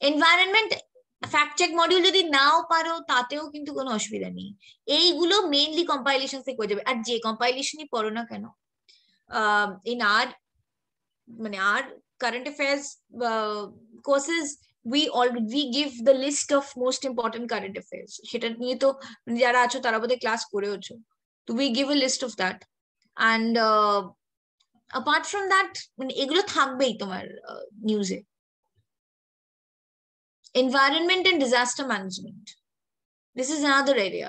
environment fact check module যদি নাও পারো, তাতেও কিন্তু কোনো অসুবিধা নেই। এইগুলো মেইনলি কম্পাইলেশন থেকে হয়ে যাবে। আর যে কম্পাইলেশনই পড়ো না কেন ইন আর মানে our current affairs courses we all we give the list of most important current affairs সেটা নিয়ে তো যারা আছো তারা বোধহয় ক্লাস করেওছো। তো we give a list of that and apart from that মানে এগুলো থাকবেই তোমার নিউজে environment and disaster management. This is another area.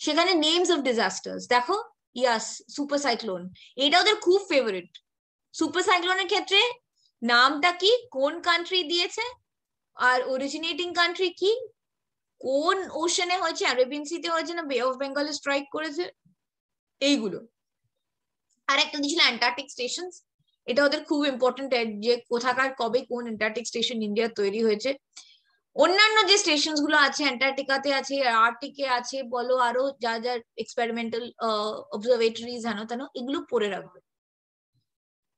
সেখানে নেমস অফ ডিজাস্টার্স দেখো? ইয়াস সুপার সাইক্লোন এটা ওদের খুব ফেভারিট সুপার সাইক্লোনের ক্ষেত্রে নামটা কি? কোন কান্ট্রি দিয়েছে? আর অরিজিনেটিং কান্ট্রি কি? কোন ওশনে হয়েছে? অ্যারেবিয়ান সিতে হয়েছে না? বে অফ বেঙ্গলে স্ট্রাইক করেছে? এইগুলো। আর একটা দিয়েছিল অ্যান্টার্কটিক স্টেশন এটা ওদের খুব ইম্পর্টেন্ট যে কোথাকার, কবে কোন অ্যান্টার্কটিক স্টেশন ইন্ডিয়া তৈরি হয়েছে। অন্যান্য যে স্টেশনগুলো আছে অ্যান্টার্কটিকাতে আছে আর্টিকে আছে, বলো আরও যা যা এক্সপেরিমেন্টাল অবজারভেটরিজ হেন তেন, এগুলো পড়ে রাখবে।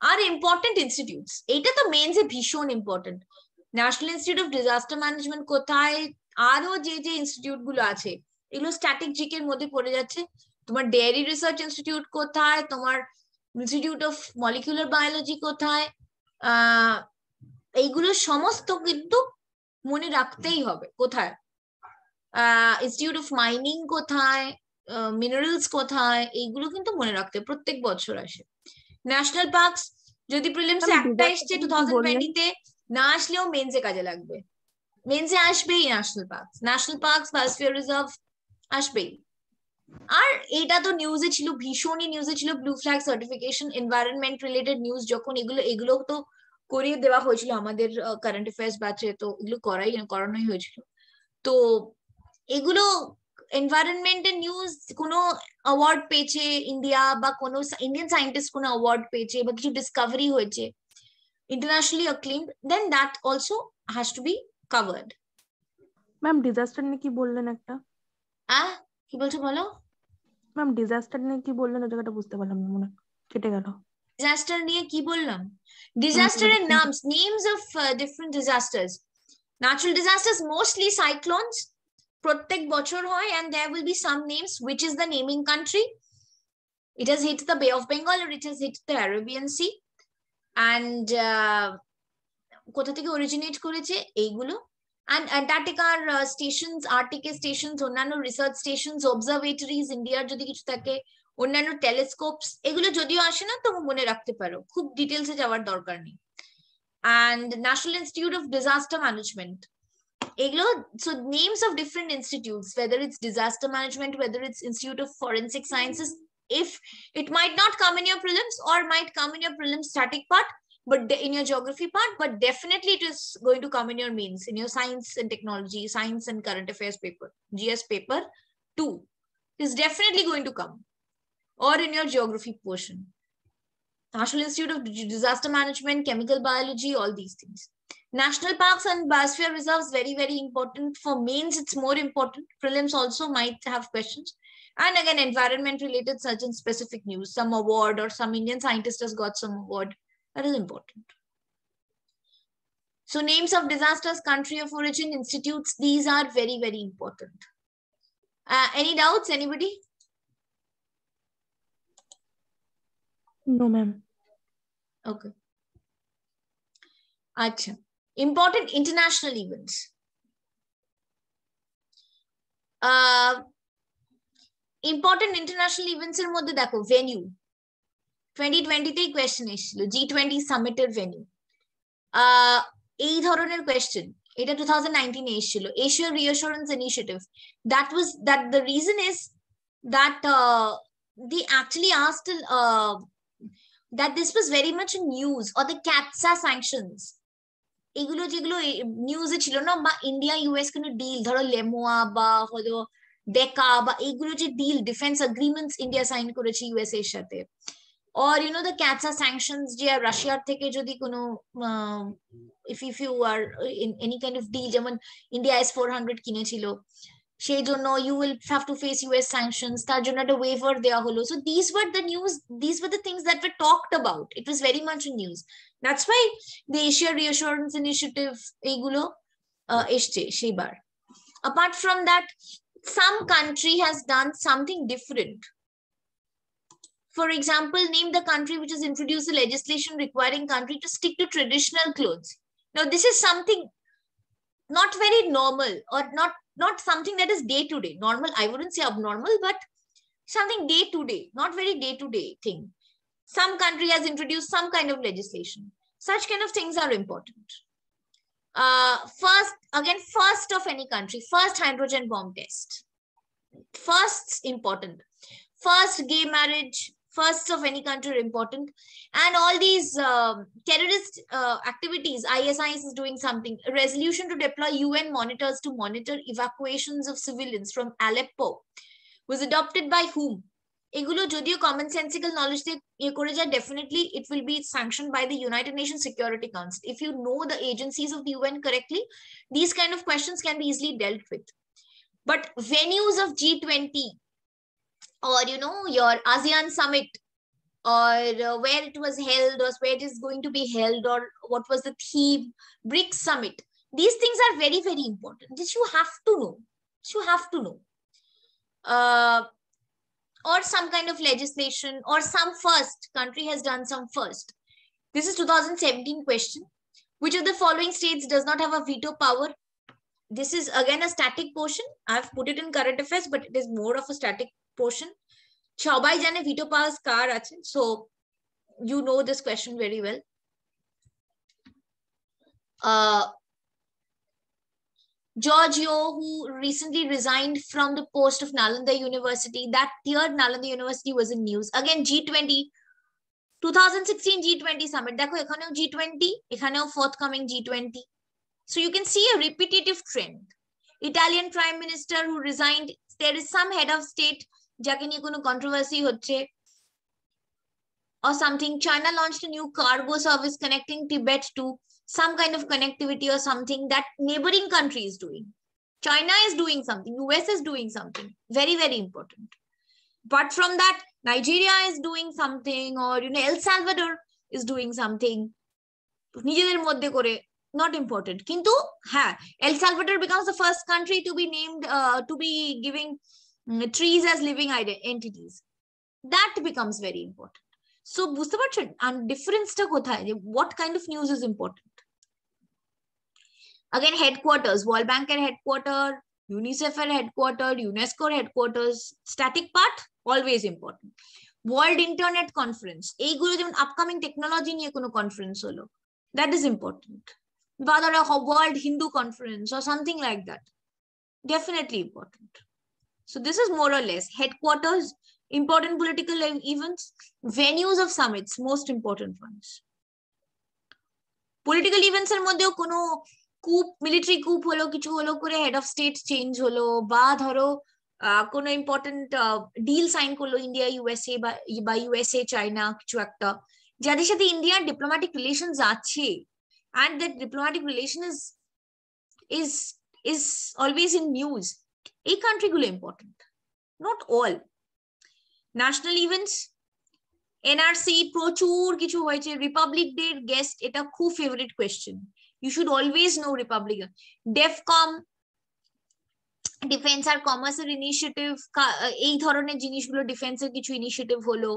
আর ইম্পর্টেন্ট ইনস্টিটিউটস এইটা তো মেনসে ভীষণ important National Institute of Disaster Management কোথায়, আরও যে যে ইনস্টিটিউটগুলো আছে, এগুলো স্ট্যাটিক জিকের মধ্যে পড়ে যাচ্ছে। তোমার ডেয়ারি রিসার্চ ইনস্টিটিউট কোথায়, তোমার ইনস্টিটিউট অফ মলিকুলার বায়োলজি কোথায়? আহ এইগুলো সমস্ত কিন্তু মনে রাখতেই হবে। কোথায়? ইনস্টিটিউট অফ মাইনিং কোথায়? মিনারেলস কোথায়? এইগুলো কিন্তু মনে রাখতে প্রত্যেক বছর আসে। ন্যাশনাল পার্কস যদি প্রিলিমসে একটা এসছে টু থাউজেন্ড টোয়েন্টিতে না আসলেও মেন্সে কাজে লাগবে। মেন্সে আসবেই national parks national parks biosphere reserve আসবেই। আর এটা তো নিউজে ছিল ভীষণই নিউজে ছিল blue flag certification environment related news যখন এগুলো এগুলো তো করিয়ে দেওয়া হয়েছিল আমাদের কারেন্ট অ্যাফেয়ার্স ব্যাচে তো এগুলো করাই করানোই হয়েছিল। তো এগুলো এনভায়রনমেন্টের নিউজ কোনো অ্যাওয়ার্ড পেয়েছে ইন্ডিয়া বা কোনো ইন্ডিয়ান সায়েন্টিস্ট কোনো অ্যাওয়ার্ড পেয়েছে বা কিছু ডিসকভারি হয়েছে internationally acclaimed then that also has to be covered
ma'am disaster নিয়ে কি বললেন একটা?
আহ কি বলছো বলো?
ম্যাম ডিজাস্টার নিয়ে কি বললেন? ওই জায়গাটা বুঝতে পারলাম না মনে কেটে গেল।
ডিজাস্টার নিয়ে কি বললাম? ডিজাস্টারের names names of different disasters natural disasters mostly cyclones প্রত্যেক বছর হয় and there will be some names which is the naming country. It has hit the bay of bengal or it has hit the arabian sea. And uh, কোথা থেকে originate করেছে? এইগুলো। and অ্যান্টার্কটিকার stations আর্টিকে stations অন্যান্য research stations অবজারভেটরিজ ইন্ডিয়ার যদি কিছু থাকে অন্যান্য টেলিস্কোপস এগুলো যদিও আসে না তবু মনে রাখতে পারো খুব ডিটেলসে যাওয়ার দরকার নেই and national institute of disaster management এগুলো so names of different institutes whether it's disaster management whether it's institute of forensic sciences if it might not come in your prelims or might come in your prelims static part but in your geography part but definitely it is going to come in your means in your science and technology science and current affairs paper gs paper 2 is definitely going to come. Or in your geography portion. National institute of disaster management chemical biology all these things. National parks and biosphere reserves very very important. For mains it's more important. Prelims also might have questions. And again environment related certain specific news. Some award or some indian scientist has got some award that is important. So names of disasters, country of origin, institutes, these are very, very important. Uh, any doubts, anybody?
No, ma'am.
Okay. Acha. Important international events. Uh, important international events in মধ্যে venue 2023 question এসেছিল G20 summit এর venue. Uh, এই ধরনের question এটা 2019 এ এসেছিল Asia Reassurance Initiative. That was that the reason is that uh, they actually asked uh, that this was very much a news or the CAATSA sanctions. এগুলো যেগুলো news এ ছিল না India US কোনো deal ধরো LEMOA বা হলো BECA বা এগুলো যে deal defense agreements India signed করেছে USA এর সাথে or you know the ক্যাটসা sanctions যে রাশিয়ার থেকে যদি কোনো if if you R in any kind of deal যেমন ইন্ডিয়া এস ফোর হান্ড্রেড কিনেছিল সেই জন্য you will have to face US sanctions তার জন্য একটা ওয়েভার দেওয়া হলো so this were the news this were the things that were talked about it was very much in news that's why the Asia reassurance initiative এইগুলো এসছে সেইবার apart from that some country has done something different for example name the country which has introduced a legislation requiring country to stick to traditional clothes. Now this is something not very normal or not not something that is day to day. Normal i wouldn't say abnormal but something day to day not very day to day thing. Some country has introduced some kind of legislation. Such kind of things are important. Uh, first again first of any country first hydrogen bomb test. First important. First gay marriage firsts of any country are important and all these um, terrorist uh, activities isis is doing something a resolution to deploy un monitors to monitor evacuations of civilians from aleppo was adopted by whom এগুলো যদিও common sensical knowledge দিয়ে ইয়ে করে যায় definitely it will B sanction by the United Nation Security Council if you know the agencies of the UN correctly these kind of questions can be easily dealt with but venues of g20 or you know your asean summit. Or uh, where it was held or where it is going to be held or what was the theme. Brics summit. These things are very very important. This you have to know. This you have to know. Uh, or some kind of legislation or some first. Country has done some first. This is 2017 question. Which of the following states does not have a veto power? This is again a static portion. I've put it in current affairs but it is more of a static portion. সবাই জানে veto pass kar আছে so you know this question very well. Uh, George Yeo, who recently resigned from the post of Nalanda University, that year Nalanda University was in news. Again, G20, 2016 G20 summit. Dekho, ekhaneo G20, ekhaneo forthcoming G20. So you can see a repetitive trend. Italian prime minister who resigned, there is some head of state যাকে নিয়ে কোনো controversy হচ্ছে or something. China launched a new cargo service connecting Tibet to some kind of connectivity or something that neighboring country is doing. China is doing something, US is doing something. Very, very important. But from that, Nigeria is doing something, or you know, El Salvador is doing something. নিজেদের মধ্যে করে not important কিন্তু হ্যাঁ El Salvador becomes the first country to be named uh, to be giving mm, trees as living ide- entities that becomes very important so বুঝতে পারছেন and difference-টা কোথায় যে what kind of news is important again headquarters world bank এর headquarter unicef এর headquarter unesco এর headquarters static part always important world internet conference এইগুলো যেমন upcoming technology নিয়ে কোনো conference হলো that is important বা ধরো world hindu conference or something like that definitely important so this is more or less headquarters important political e- events venues of summits most important ones political events এর মধ্যেও কোনো coop military coop হলো কিছু হলো করে head of state change হলো বা ধরো আহ, কোনো ইম্পর্টেন্ট ডিল সাইন করলো ইন্ডিয়া ইউএসএ বা বা ইউএসএ চাইনা কিছু একটা যাদের সাথে ইন্ডিয়ার ডিপ্লোম্যাটিক রিলেশনস আছে and that diplomatic relation is is is always in news এই কান্ট্রিগুলো important not all national events NRC প্রচুর কিছু হয়েছে রিপাবলিক ডে গেস্ট এটা খুব favourite question you should always know Republic Defcom defence আর কমার্সের ইনিশিয়েটিভ এই ধরনের জিনিসগুলো ডিফেন্সের কিছু ইনিশিয়েটিভ হলো।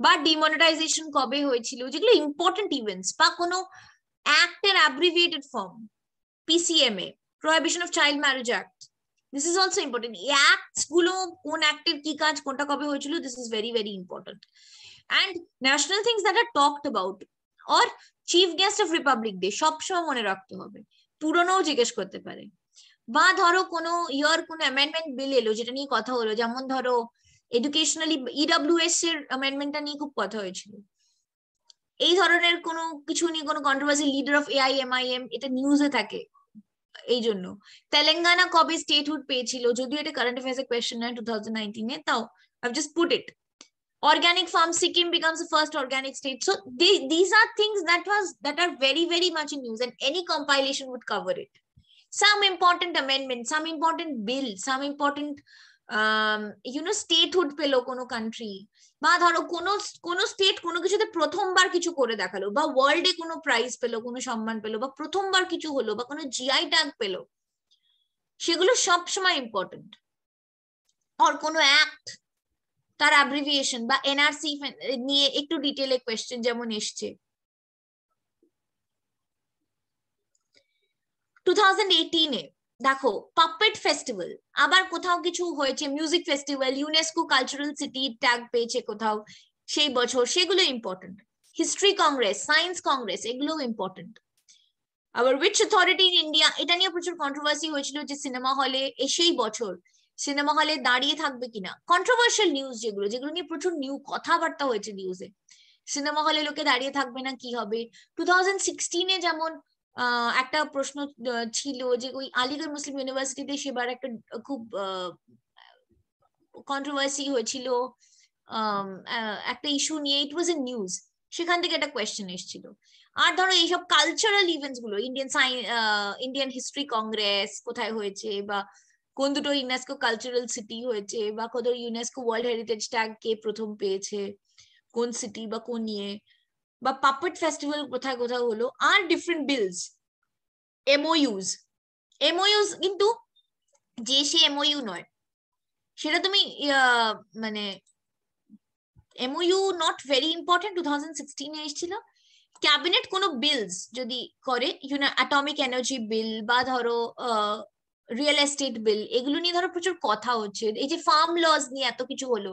বা ডিমনিটাইজেশন কবে হয়েছিল, যেগুলো ইম্পর্টেন্ট ইভেন্টস বা কোনো অ্যাক্টের abbreviated form PCMA prohibition of child marriage act this is also important এই অ্যাক্টসগুলো কোন অ্যাক্টের কি কাজ কোনটা কবে হয়েছিল this is very very important and national things that are talked about or chief guest of Republic Day সবসময় মনে রাখতে হবে। পুরনোও জিজ্ঞেস করতে পারে। বা ধরো কোনো ইয়ার কোনো অ্যামেন্ডমেন্ট বিল এলো, যেটা নিয়ে কথা হলো, যেমন ধরো এডুকেশনালি ইডব্লিউএস এর অ্যামেন্ডমেন্টটা নিয়ে খুব কথা হয়েছিল। এই ধরনের কোনো কিছু নিয়ে কোনো কন্ট্রোভার্সি লিডার অফ এআইএমআইএম এটা নিউজে থাকে। এই জন্য তেলেঙ্গানা কবে স্টেটহুড পেয়েছিল যদিও এটা কারেন্ট অ্যাফেয়ার্স এর কোয়েশ্চেন নয় টু থাউজেন্ড নাইনটিনে তাও I just put it organic farm sikkim becomes the first organic state so they, these are things that was that are very very much in news and any compilation would cover it some important amendment some important bill some important um you know statehood পেলো কোনো country বা ধরো কোনো কোনো state কোনো কিছুতে প্রথমবার কিছু করে দেখাল বা ওয়ার্ল্ডে কোনো প্রাইজ পেল, কোনো সম্মান পেল বা প্রথমবার কিছু হলো বা কোনো জিআই ট্যাগ পেল, সেগুলো সবসময় ইম্পর্টেন্ট আর কোনো অ্যাক্ট তার অ্যাব্রিভিয়েশন বা এনআরসি নিয়ে একটু ডিটেলে কোয়েশ্চেন যেমন এসছে। টু থাউজেন্ড এইটিনে দেখো পাপেট ফেস্টিভ্যাল আবার কোথাও কিছু হয়েছে music festival UNESCO cultural city tag পেয়েছে কোথাও সেই বছর, সেগুলো important history congress science congress এগুলো ইম্পর্টেন্ট আবার উইচ অথরিটি ইন ইন্ডিয়া এটা নিয়ে প্রচুর কন্ট্রোভার্সি হয়েছিল যে সিনেমা হলে সেই বছর সিনেমা হলে দাঁড়িয়ে থাকবে কিনা? কন্ট্রোভার্সিয়াল নিউজ যেগুলো যেগুলো নিয়ে প্রচুর নিউ কথাবার্তা হয়েছে নিউজে সিনেমা হলে লোকে দাঁড়িয়ে থাকবে না, কি হবে? টু থাউজেন্ড সিক্সটিনে যেমন একটা প্রশ্ন ছিল যে ওই আলিগড় মুসলিম ইউনিভার্সিটিতে সেবার একটা খুব কন্ট্রোভার্সি হয়েছিল। একটা ইস্যু নিয়ে ইট ওয়াজ এ নিউজ সেখান থেকে একটা কোয়েশ্চেন এসেছিল। আর ধরো এইসব cultural ইভেন্টসগুলো Indian science Indian history congress কোথায় হয়েছে বা কোন দুটো ইউনেস্কো কালচারাল সিটি হয়েছে বা কত ইউনেস্কো ওয়ার্ল্ড হেরিটেজ ট্যাগ কে প্রথম পেয়েছে, কোন সিটি বা কোন নিয়ে। বা পাপেট ফেস্টিভ্যাল কোথায় কোথাও হলো আর ডিফারেন্ট বিলস এমওইউজ এমওইউজ কিন্তু যে সে এমওইউ নয়। সেটা তুমি মানে MOU not very important two thousand সিক্সটিনে এসেছিল। ক্যাবিনেট কোনো বিলস যদি করে ইউনো অ্যাটমিক এনার্জি বিল বা ধরো রিয়েল এস্টেট বিল এগুলো নিয়ে ধরো প্রচুর কথা হচ্ছে। এই যে ফার্ম লজ নিয়ে এত কিছু হলো।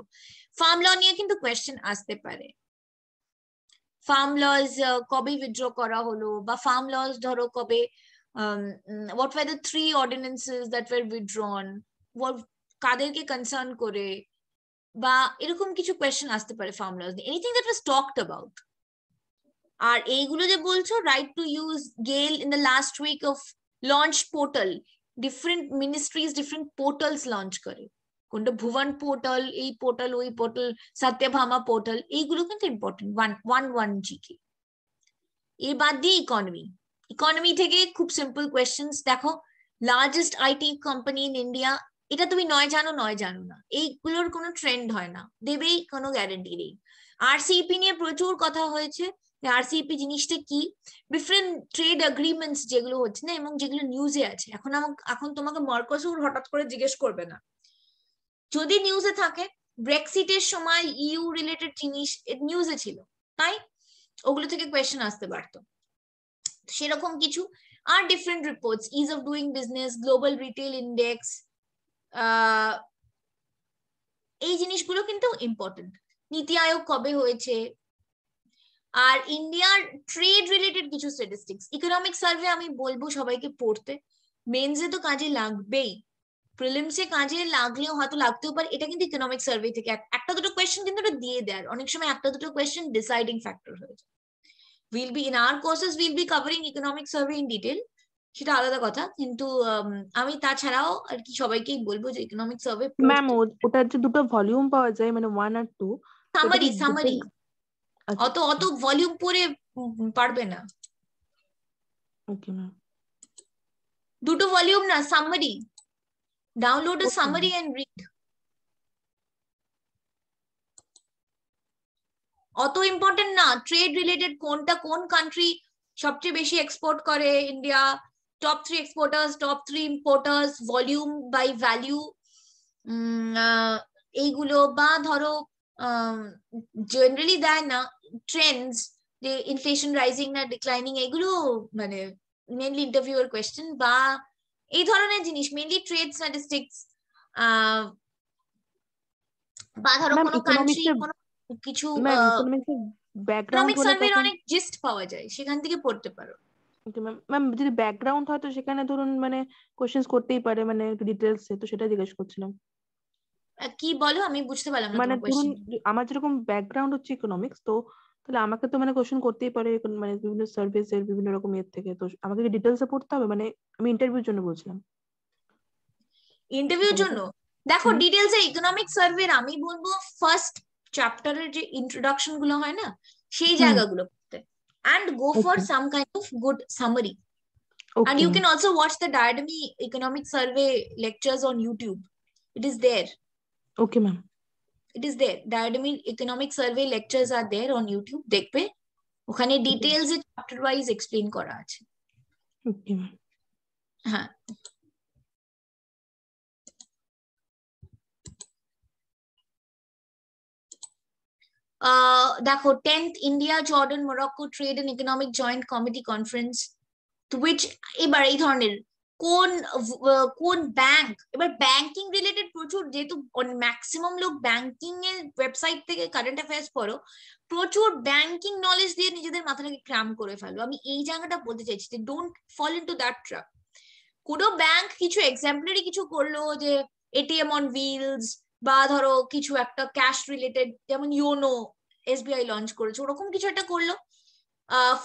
ফার্ম ল নিয়ে কিন্তু কোয়েশ্চেন আসতে পারে। ফার্ম লজ কবে উইথড্র করা হলো বা ফার্ম লজ ধরো কবে what were the three ordinances that were withdrawn কাদেরকে কনসার্ন করে? বা এরকম কিছু কোয়েশ্চেন আসতে পারে farm laws anything that was talked about আর এইগুলো যে বলছো রাইট টু ইউজ গেল in the last week of launch portal different ministries different portals launch করে। কোনটা? ভুবন পোর্টাল এই পোর্টাল ওই পোর্টাল সত্যভামা পোর্টাল এইগুলো কিন্তু important one one one GK এর বাদ দিয়ে ইকোনমি ইকোনমি থেকে খুব সিম্পল কোয়েশ্চেন্স দেখো largest IT company in India এটা তুমি নয় জানো নয় জানো না। এইগুলোর কোনো ট্রেন্ড হয় না। দেবেই কোনো গ্যারেন্টি নেই। আরসিপি নিয়ে প্রচুর কথা হয়েছে। আরসিপি জিনিসটা কি? ডিফারেন্ট ট্রেড এগ্রিমেন্টস যেগুলো হচ্ছে না, এবং যেগুলো নিউজে আছে। এখন আমাকে, এখন তোমাকে মর্কসুর হঠাৎ করে জিজ্ঞেস করবে না। যদি নিউজে থাকে ব্রেক্সিটের সময় ইউ রিলেটেড জিনিস নিউজে ছিল, তাই? ওগুলো থেকে কোয়েশ্চেন আসতে পারতো। সেরকম কিছু। আর different reports ease of doing business global retail index এই জিনিসগুলো কিন্তু ইম্পর্টেন্ট নীতি আয়োগ কবে হয়েছে? আর ইন্ডিয়ার ট্রেড রিলেটেড কিছু স্ট্যাটিস্টিক্স ইকোনমিক সার্ভে আমি বলব সবাইকে পড়তে। মেনসে তো কাজে লাগবেই। প্রিলিমসে কাজে লাগলেও হয়তো লাগতেও পারে এটা কিন্তু ইকোনমিক সার্ভে থেকে একটা দুটো কোয়েশ্চেন কিন্তু ওটা দিয়ে দেয়। অনেক সময় একটা দুটো কোয়েশ্চেন ডিসাইডিং ফ্যাক্টর হয়ে যায়। Will be in our courses will be covering economic survey in detail সেটা আলাদা কথা। কিন্তু আমি তাছাড়াও আর কি সবাইকেই বলব যে ইকোনমিক সার্ভে
ম্যাম ওটার যে দুটো ভলিউম পাওয়া যায় মানে ওয়ান আর টু
সামারি সামারি অত অত ভলিউম পড়ে পারবে না।
ওকে ম্যাম
দুটো ভলিউম না summary download a summary and read. অত ইম্পর্টেন্ট না। ট্রেড রিলেটেড কোনটা কোন কান্ট্রি সবচেয়ে বেশি এক্সপোর্ট করে? India top three exporters top three importers volume by value এইগুলো বা ধরো জেনারেলি দেয় না। ট্রেন্ডস যে ইনফ্লেশন রাইজিং না ডিক্লাইনিং এগুলো মানে মেনলি ইন্টারভিউর কোয়েশ্চেন বা এই ধরনের জিনিস মেনলি ট্রেড স্ট্যাটিস্টিক্স বা ধরো কোনো কান্ট্রি কোনো কিছু ইকোনমিক সার্ভের অনেক জিস্ট পাওয়া যায় সেখান থেকে পড়তে পারো।
ম্যাম যদি ব্যাকগ্রাউন্ড হয় তো সেখানে ধরুন মানে কোশ্চেন্স করতেই পারে মানে একটু ডিটেলস তো সেটা জিজ্ঞেস করছিলাম।
কি বলো? আমি বুঝতে পারলাম না
মানে ধরুন আমার যেরকম ব্যাকগ্রাউন্ড হচ্ছে ইকোনমিক্স তো তাহলে আমাকে তো মানে কোশ্চেন করতেই পারে মানে বিভিন্ন সার্ভিস এর বিভিন্ন রকম এর থেকে তো আমাকে কি ডিটেলস এ পড়তে হবে মানে আমি ইন্টারভিউর জন্য বলছিলাম
ইন্টারভিউর জন্য দেখো ডিটেলস এ ইকোনমিক সার্ভের আমি বলবো ফার্স্ট চ্যাপ্টারের যে ইন্ট্রোডাকশন গুলো হয় না সেই জায়গাগুলো পড়তে and go for
Okay.
some kind of good summary and you can also watch the diadomy economic survey lectures on youtube it is there
okay ma'am
it is there diadomy economic survey lectures are there on youtube দেখবে ওখানে details এ chapter wise explain করা আছে
okay ma'am
হ্যাঁ আহ দেখো tenth India Jordan Morocco trade and economic joint committee conference which এবার এই ধরনের কোন কোন ব্যাংক এবার ব্যাংকিং রিলেটেড প্রচুর, যেহেতু ম্যাক্সিমাম লোক ব্যাংকিং এর ওয়েবসাইট থেকে কারেন্ট অ্যাফেয়ার্স পড়ো, প্রচুর ব্যাংকিং নলেজ দিয়ে নিজেদের মাথাটাকে ক্রাম করে ফেলো। আমি এই জায়গাটা বলতে চাইছি যে don't fall into that trap কোনো ব্যাংক কিছু এক্সাম্পলারি কিছু করল যে এটিএম অন হুইলস বা ধরো কিছু একটা ক্যাশ রিলেটেড যেমন ইউনো এসবিআই লঞ্চ করেছে, ওরকম কিছু একটা করল।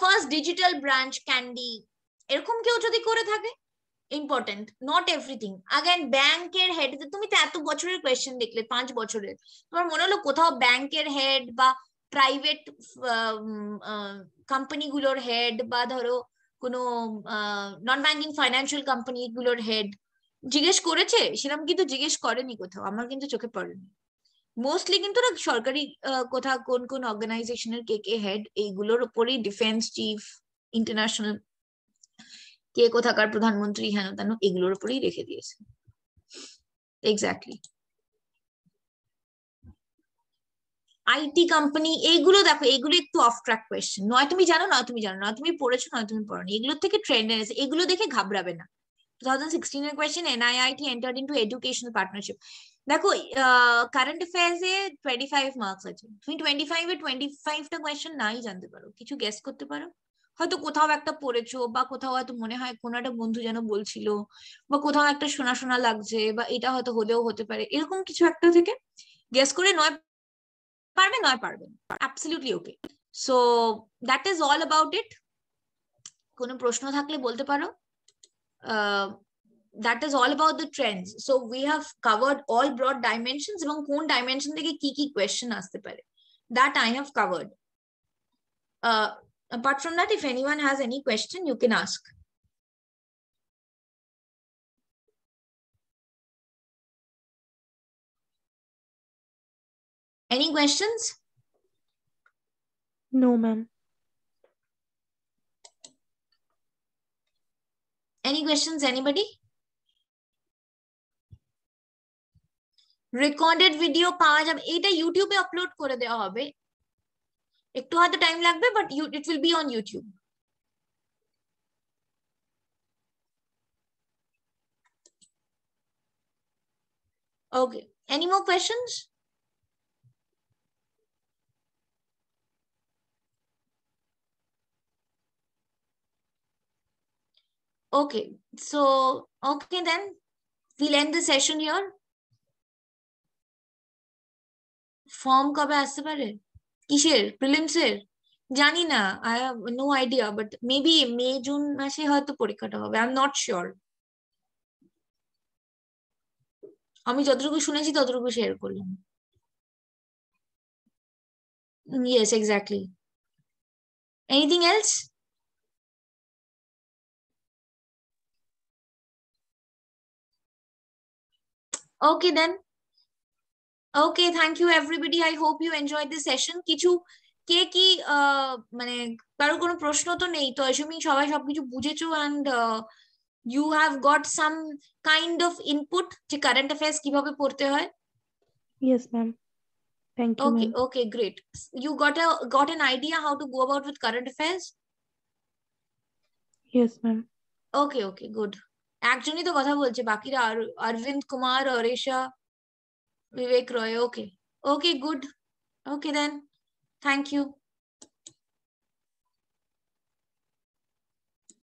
ফার্স্ট ডিজিটাল ব্রাঞ্চ ক্যান্ডি এরকম কেউ যদি করে থাকে ইম্পর্টেন্ট নট এভরিথিং আগেন ব্যাংকের হেড তুমি তো এত বছরের কোয়েশ্চেন দেখলে, পাঁচ বছরের। তোমার মনে হলো কোথাও ব্যাংকের হেড বা প্রাইভেট কোম্পানিগুলোর হেড বা ধরো কোনো নন ব্যাংকিং ফাইন্যান্সিয়াল কোম্পানিগুলোর হেড জিজ্ঞেস করেছে? সেরকম কিন্তু জিজ্ঞেস করেনি কোথাও, আমার কিন্তু চোখে পড়েনি। মোস্টলি কিন্তু না, সরকারি কোথাও কোন কোন অর্গানাইজেশনের কে কে হেড এইগুলোর উপরেই ডিফেন্স চিফ ইন্টারন্যাশনাল কে কোথাকার প্রধানমন্ত্রী হেন তেন এগুলোর উপরেই রেখে দিয়েছে। এক্স্যাক্টলি আইটি কোম্পানি এইগুলো দেখো এগুলো একটু অফ ট্র্যাক কোয়েশ্চেন নয় তুমি জানো, নয় তুমি জানো না তুমি পড়েছো, নয় তুমি পড়ো এগুলোর থেকে ট্রেন্ড এনেছে এগুলো দেখে ঘাবড়াবে না। Two thousand সিক্সটিনের question NIIT entered into educational partnership দেখো কারেন্ট অ্যাফেয়ার্স এ টোয়েন্টি ফাইভ মার্কস আছে। তুমি টোয়েন্টি ফাইভ এ টোয়েন্টি ফাইভটা কোয়েশ্চেন নাই জানতে পারো। কিছু গেস করতে পারো? হয়তো কোথাও একটা পড়েছো বা কোথাও হয়তো মনে হয় কোনো একটা বন্ধু যেন বলছিল বা কোথাও একটা শোনা শোনা লাগছে বা এটা হয়তো হলেও হতে পারে, এরকম কিছু একটা থেকে গেস করে নয় পারবে নয় পারবে absolutely okay so that is all about it কোনো প্রশ্ন থাকলে বলতে পারো। That is all about the trends so we have covered all broad dimensions এবং কোন ডাইমেনশন থেকে কি কি কোয়েশ্চেন আসতে পারে। That I have covered apart from that if anyone has any question you can ask any questions
No, ma'am.
any questions anybody recorded video পাওয়া যাবে এটা ইউটিউবে আপলোড করে দেওয়া হবে একটু হয়তো টাইম লাগবে but it will be on YouTube Okay. Any more questions? Okay. So, okay then. We'll end the session here. Form কবে আসতে পারে কিসের? প্রিলিমসের জানি না I have no idea but maybe May June মাসে হয়তো পরীক্ষাটা হবে আই এম নট শিওর আমি যতটুকু শুনেছি ততটুকু শেয়ার করলাম। Yes exactly anything else Okay, then. Okay thank you everybody I hope you enjoy this session কিছু কে কি মানে কারও কোনো প্রশ্ন তো নেই তো আসুমি সবাই সবকিছু বুঝেছ and you have got some kind of input যে কারেন্ট অ্যাফেয়ার্স কীভাবে পড়তে হয়?
Yes ma'am thank you
okay okay great you got a got an idea how to go about with current affairs
yes ma'am
okay okay good একজনই তো কথা বলছে বাকিরা Aurobindo Kumar অরেশা Vivek Roy. Okay. Okay, good. Okay, then. Thank you.